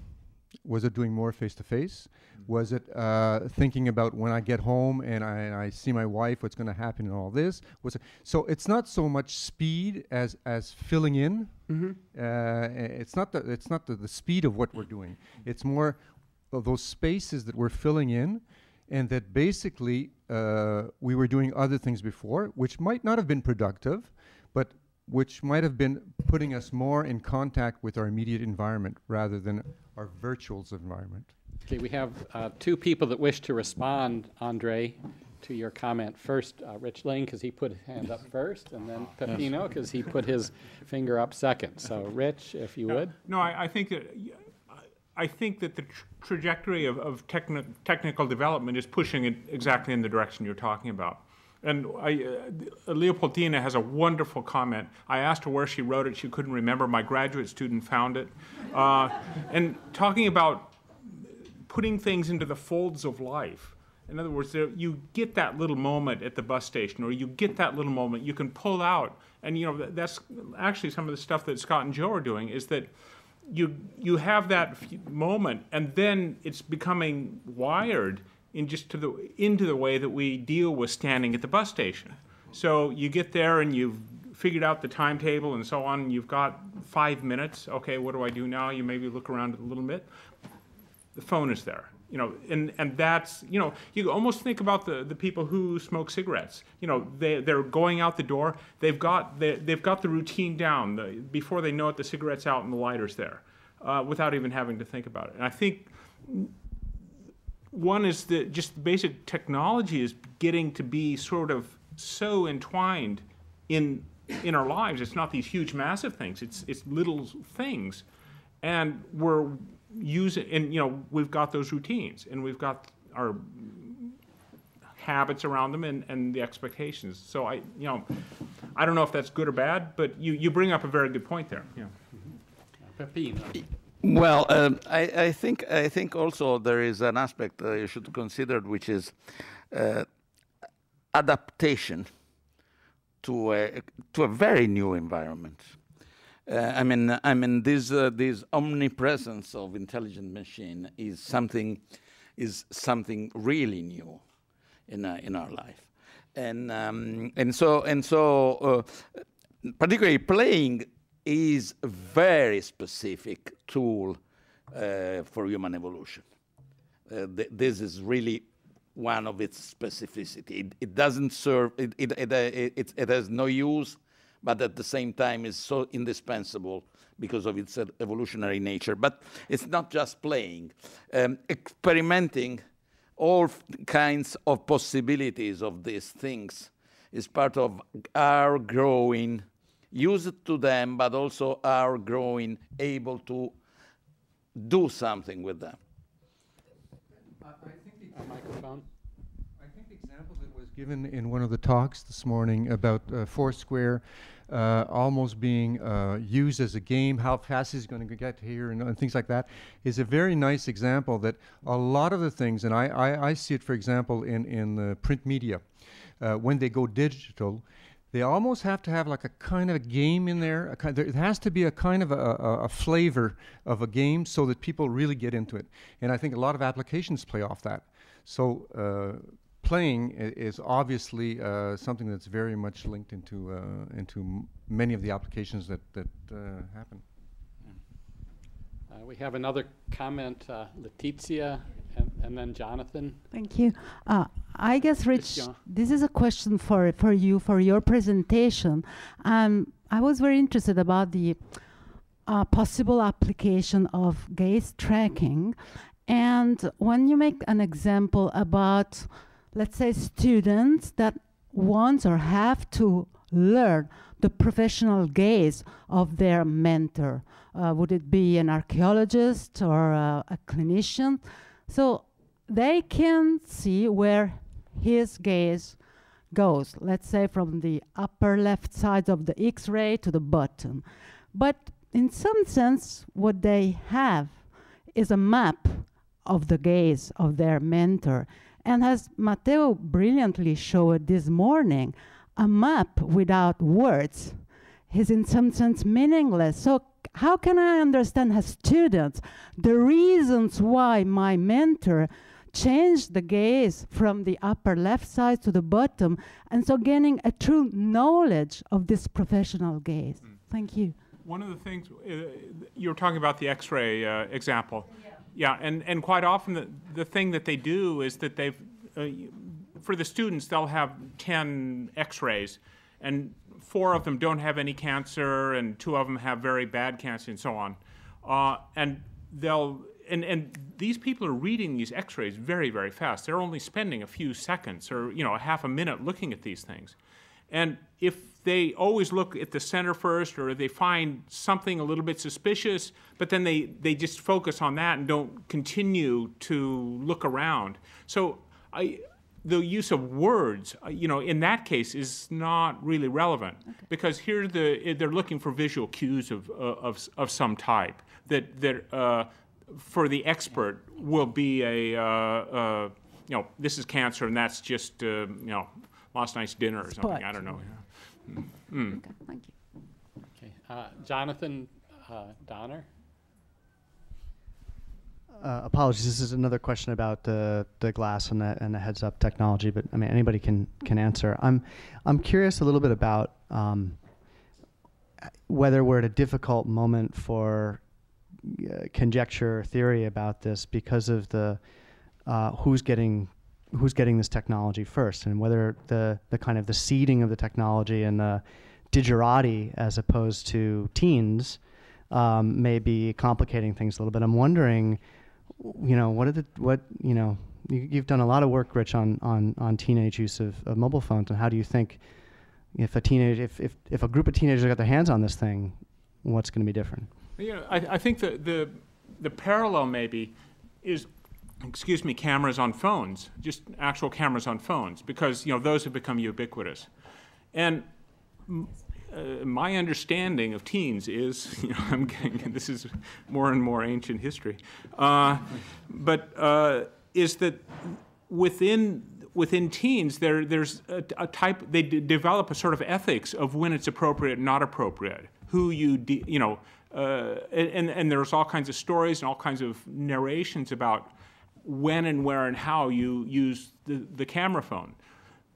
S7: Was it doing more face to face? Was it uh, thinking about when I get home and I, and I see my wife, what's going to happen and all this? Was it, so it's not so much speed as as filling in. Uh, it's not the it's not the, the speed of what we're doing. It's more of those spaces that we're filling in, and that basically uh, we were doing other things before, which might not have been productive, but which might have been putting us more in contact with our immediate environment rather than our virtual environment.
S1: Okay, we have uh, two people that wish to respond, Andre, to your comment. First, uh, Rich Ling, because he put his hand up first, and then Peppino, because he put his finger up second. So, Rich, if you would.
S3: No, I, I think that y- I think that the tr- trajectory of, of techni- technical development is pushing it exactly in the direction you're talking about. And I, uh, Leopoldina has a wonderful comment. I asked her where she wrote it. She couldn't remember. My graduate student found it. Uh, and talking about putting things into the folds of life. In other words, there, you get that little moment at the bus station, or you get that little moment you can pull out, and you know that's actually some of the stuff that Scott and Joe are doing. Is that you you have that moment, and then it's becoming wired in just to the into the way that we deal with standing at the bus station. So you get there and you've figured out the timetable and so on. And you've got five minutes. Okay, what do I do now? You maybe look around a little bit the phone is there you know and and that's you know you almost think about the the people who smoke cigarettes. You know they they're going out the door. They've got they, they've got the routine down. The, before they know it the cigarette's out and the lighter's there uh, without even having to think about it. And i think one is that just basic technology is getting to be sort of so entwined in in our lives. It's not these huge, massive things. It's it's little things, and we're using. And you know, we've got those routines, and we've got our habits around them, and, and the expectations. So I, you know, I don't know if that's good or bad, but you you bring up a very good point there. Yeah.
S1: Peppino.
S5: Well, um, I, I think I think also there is an aspect uh, you should consider, which is uh, adaptation to a to a very new environment. Uh, I mean, I mean, this uh, this omnipresence of intelligent machine is something is something really new in uh, in our life, and um, and so and so uh, particularly playing is a very specific tool uh, for human evolution. Uh, th- this is really one of its specificity. It, it doesn't serve, it, it, it, it, it has no use, but at the same time is so indispensable because of its evolutionary nature. But it's not just playing, um, experimenting all kinds of possibilities of these things is part of our growing used to them, but also our growing able to do something with them.
S1: Microphone.
S7: I think the example that was given in one of the talks this morning about uh, Foursquare uh, almost being uh, used as a game, how fast is going to get here, and, and things like that, is a very nice example that a lot of the things, and I, I, I see it, for example, in, in the print media, uh, when they go digital, they almost have to have like a kind of a game in there. Kind, there it has to be a kind of a, a, a flavor of a game so that people really get into it. And I think a lot of applications play off that. So uh, playing is obviously uh, something that's very much linked into uh, into m- many of the applications that that uh, happen.
S1: Uh, We have another comment, uh, Letizia, and and then Jonathan.
S8: Thank you. Uh, I guess, Rich, this is a question for for you for your presentation. Um, I was very interested about the uh, possible application of gaze tracking, and when you make an example about, let's say, students that want or have to learn the professional gaze of their mentor. Uh, would it be an archaeologist or uh, a clinician? So they can see where his gaze goes, let's say from the upper left side of the X ray to the bottom. But in some sense, what they have is a map of the gaze of their mentor. And as Matteo brilliantly showed this morning, a map without words is in some sense meaningless. So how can I understand as students the reasons why my mentor changed the gaze from the upper left side to the bottom and so gaining a true knowledge of this professional gaze? Thank you.
S3: One of the things, uh, you were talking about the x-ray uh, example. Yeah, and, and quite often the, the thing that they do is that they've, uh, for the students, they'll have 10 x-rays, and four of them don't have any cancer, and two of them have very bad cancer, and so on. Uh, and they'll, and, and these people are reading these x-rays very, very fast. They're only spending a few seconds or, you know, a half a minute looking at these things. And if they always look at the center first or they find something a little bit suspicious, but then they, they just focus on that and don't continue to look around. So I, the use of words, uh, you know, in that case is not really relevant because here the, they're looking for visual cues of, uh, of, of some type that, that uh, for the expert will be a, uh, uh, you know, this is cancer and that's just, you know, last night's dinner or something. I don't know. yeah.
S8: Okay, thank you.
S1: Okay, uh, Jonathan uh, Donner?
S9: Uh, apologies. This is another question about the the glass and the and the heads up technology, but I mean anybody can can answer. I'm I'm curious a little bit about um, whether we're at a difficult moment for uh, conjecture or theory about this because of the uh, who's getting who's getting this technology first, and whether the the kind of the seeding of the technology and the digerati as opposed to teens um, may be complicating things a little bit. I'm wondering, you know, what are the what you know? You, you've done a lot of work, Rich, on on on teenage use of, of mobile phones, and how do you think if a teenage if if if a group of teenagers got their hands on this thing, what's going to be different?
S3: You know, I, I think the, the, the parallel maybe is, excuse me, cameras on phones, just actual cameras on phones, because, you know, those have become ubiquitous. And uh, my understanding of teens is, you know, I'm getting, this is more and more ancient history, uh, but uh, is that within within teens there there's a, a type they develop a sort of ethics of when it's appropriate not appropriate who you you know uh, and and there's all kinds of stories and all kinds of narrations about when and where and how you use the, the camera phone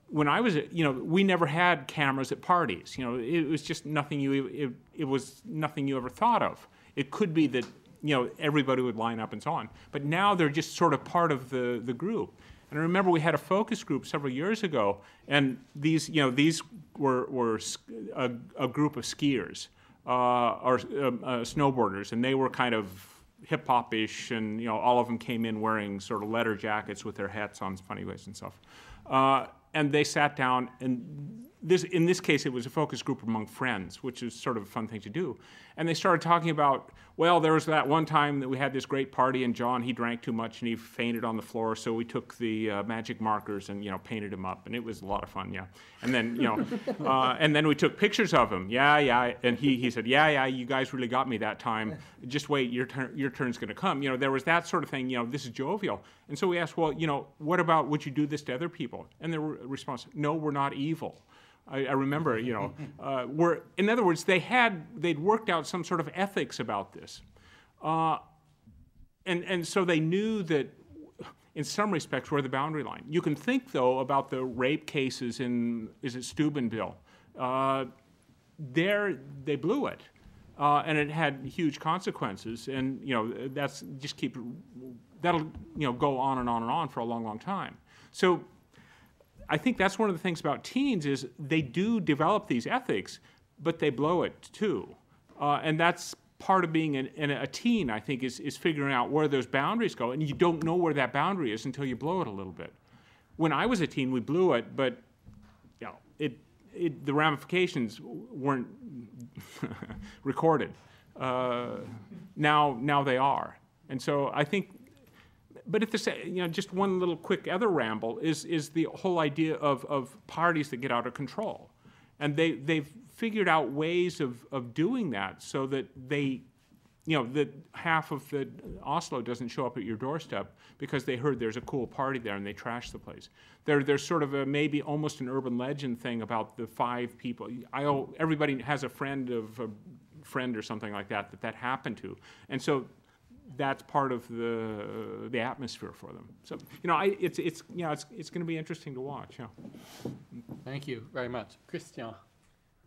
S3: when I was, you know, we never had cameras at parties. You know, it was just nothing you, it, it was nothing you ever thought of. It could be that, you know, everybody would line up and so on. But now they're just sort of part of the, the group. And I remember we had a focus group several years ago, and these, you know, these were, were a, a group of skiers uh, or um, uh, snowboarders, and they were kind of hip hop ish, and you know, all of them came in wearing sort of leather jackets with their hats on funny ways and stuff. Uh, and they sat down, and this, in this case, it was a focus group among friends, which is sort of a fun thing to do. And they started talking about, well, there was that one time that we had this great party, and John he drank too much and he fainted on the floor, so we took the uh, magic markers and you know painted him up, and it was a lot of fun, yeah. And then you know, uh, and then we took pictures of him, yeah, yeah. And he he said, yeah, yeah, you guys really got me that time. Just wait, your turn, your turn's going to come. You know, there was that sort of thing. You know, this is jovial. And so we asked, well, you know, what about would you do this to other people? And the re- response, no, we're not evil. I, I remember, you know, uh, we're, in other words, they had, they'd worked out some sort of ethics about this. Uh, and, and so they knew that in some respects, were the boundary line. You can think, though, about the rape cases in, is it Steubenville? Uh, there, they blew it. Uh, and it had huge consequences. And, you know, that's just keep, that'll, you know, go on and on and on for a long, long time. So I think that's one of the things about teens is they do develop these ethics, but they blow it too. Uh, and that's part of being an, an, a teen, I think, is, is figuring out where those boundaries go. And you don't know where that boundary is until you blow it a little bit. When I was a teen, we blew it, but you know, it, it, the ramifications weren't recorded. Uh, now, now they are. And so I think, but at the you know, just one little quick other ramble is, is the whole idea of, of parties that get out of control. And they, they've figured out ways of, of doing that so that they, you know, that half of the Oslo doesn't show up at your doorstep because they heard there's a cool party there and they trash the place. There, there's sort of a maybe almost an urban legend thing about the five people. I, everybody has a friend of a friend or something like that that that happened to, and so that's part of the the atmosphere for them. So you know, I, it's it's you know, it's it's going to be interesting to watch. Yeah.
S1: Thank you very much, Christian.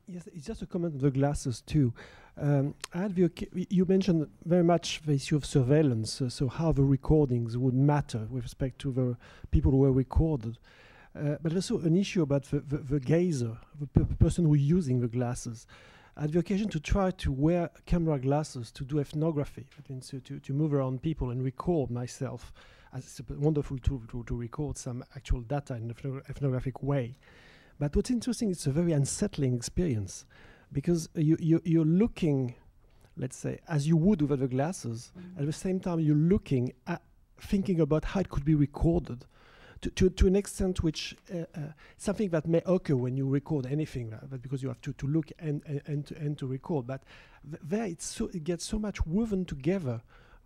S10: Yes, it's just a comment on the glasses too. Um, I had the, you mentioned very much the issue of surveillance, uh, so how the recordings would matter with respect to the people who were recorded. Uh, but also an issue about the, the, the gazer, the person who is using the glasses. I had the occasion to try to wear camera glasses to do ethnography, that means to, to, to move around people and record myself. As it's a wonderful tool to, to record some actual data in an ethnographic way. But what's interesting, it's a very unsettling experience because you, you, you're looking, let's say, as you would without the glasses. Mm-hmm. At the same time, you're looking at thinking about how it could be recorded to, to, to an extent which uh, uh, something that may occur when you record anything, uh, but because you have to, to look and, and, and, to, and to record. But th- there it's so, it gets so much woven together,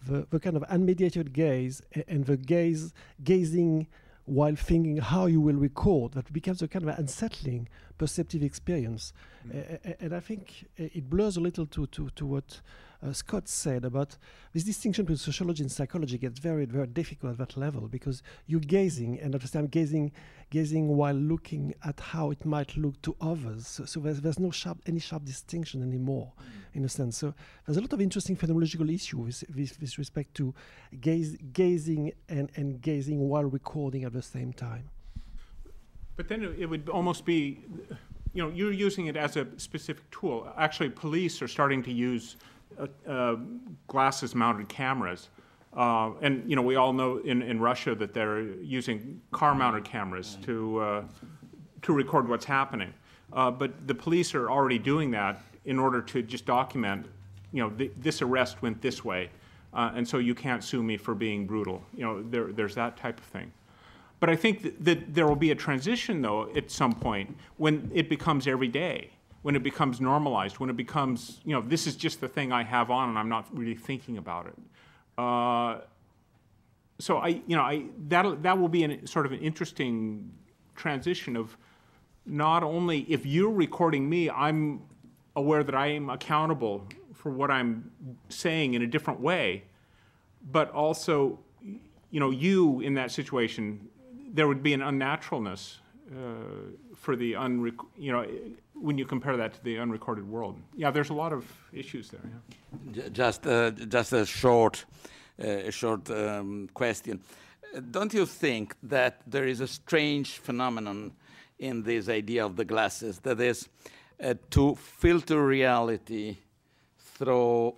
S10: the, the kind of unmediated gaze and, and the gaze gazing while thinking how you will record that becomes a kind of unsettling perceptive experience mm. uh, and i think it blurs a little to, to, to what uh, Scott said about this distinction between sociology and psychology gets very, very difficult at that level because you're gazing and at the same gazing, gazing while looking at how it might look to others. So, so there's, there's no sharp, any sharp distinction anymore, mm. in a sense. So there's a lot of interesting phenomenological issues with, with, with respect to gaze, gazing and, and gazing while recording at the same time.
S3: But then it would almost be, you know, you're using it as a specific tool. Actually, police are starting to use uh, uh, glasses mounted cameras. Uh, and you know, we all know in, in Russia that they're using car mounted cameras to, uh, to record what's happening. Uh, but the police are already doing that in order to just document, you know, th- this arrest went this way. Uh, and so you can't sue me for being brutal. You know, there, there's that type of thing. But I think that, that there will be a transition, though, at some point when it becomes every day when it becomes normalized, when it becomes, you know, this is just the thing I have on and I'm not really thinking about it. Uh, so I, you know, I, that, that will be an, sort of an interesting transition of not only if you're recording me, I'm aware that I am accountable for what I'm saying in a different way, but also, you know, you in that situation, there would be an unnaturalness uh, for the unrec- you know when you compare that to the unrecorded world. Yeah, there's a lot of issues there.
S5: Yeah. Just, uh, just a short, uh, a short um, question. Don't you think that there is a strange phenomenon in this idea of the glasses that is uh, to filter reality through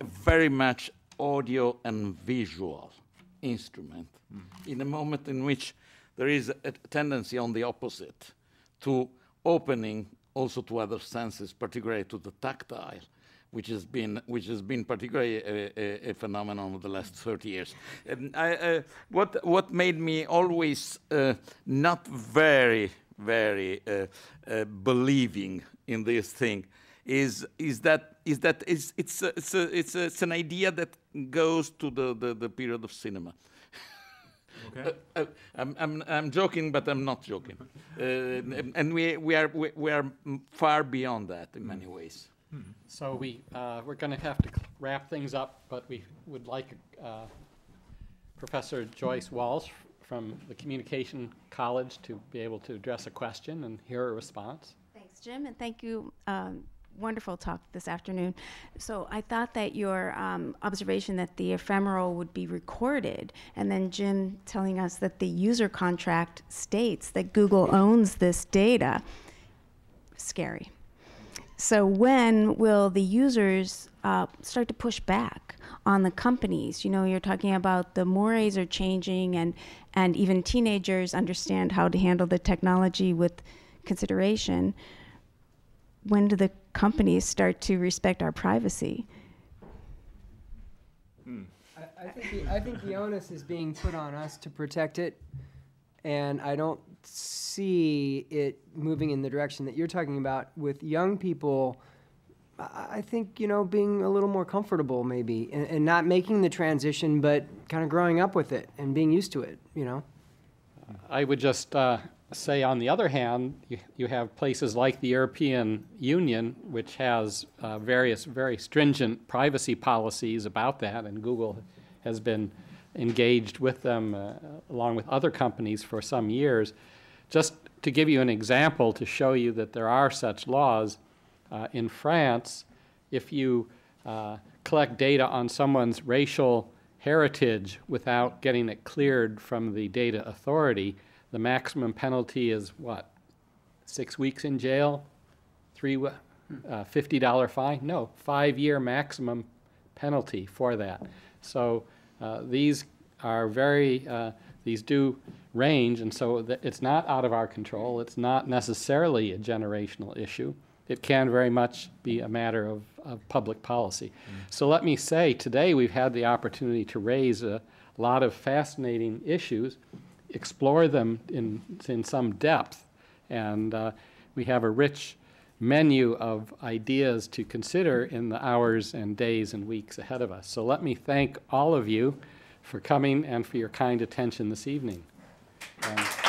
S5: very much audio and visual instrument mm -hmm. in a moment in which there is a tendency on the opposite to opening also to other senses, particularly to the tactile, which has been which has been particularly a, a, a phenomenon of the last 30 years. Um, I, uh, what what made me always uh, not very very uh, uh believing in this thing is is that is that it's it's a, it's, it's, it's an idea that goes to the, the, the period of cinema. Okay. Uh, uh, I'm, I'm, I'm joking, but I'm not joking. Uh, and we, we, are, we, we, are far beyond that in many ways.
S1: Hmm. So we, uh, we're going to have to wrap things up, but we would like uh, Professor Joyce Walsh from the Communication College to be able to address a question and hear a response.
S11: Thanks, Jim, and thank you. Um, wonderful talk this afternoon. So I thought that your um, observation that the ephemeral would be recorded, and then Jim telling us that the user contract states that Google owns this data, scary. So when will the users uh, start to push back on the companies? You know, you're talking about the mores are changing, and and even teenagers understand how to handle the technology with consideration when do the companies start to respect our privacy?
S4: I, I, think the, I think the onus is being put on us to protect it, and I don't see it moving in the direction that you're talking about with young people. I I think, you know, being a little more comfortable maybe and, and not making the transition, but kind of growing up with it and being used to it, you know?
S1: I would just uh, say, on the other hand, you, you have places like the European Union, which has uh, various very stringent privacy policies about that, and Google has been engaged with them uh, along with other companies for some years. Just to give you an example to show you that there are such laws, uh, in France, if you uh, collect data on someone's racial heritage without getting it cleared from the data authority, the maximum penalty is what? Six weeks in jail? Three, uh, $50 fine? No, five-year maximum penalty for that. So uh, these are very, uh, these do range, and so it's not out of our control. It's not necessarily a generational issue. It can very much be a matter of, of public policy. So let me say, today we've had the opportunity to raise a lot of fascinating issues, explore them in, in some depth, and uh, we have a rich menu of ideas to consider in the hours and days and weeks ahead of us. So let me thank all of you for coming and for your kind attention this evening. And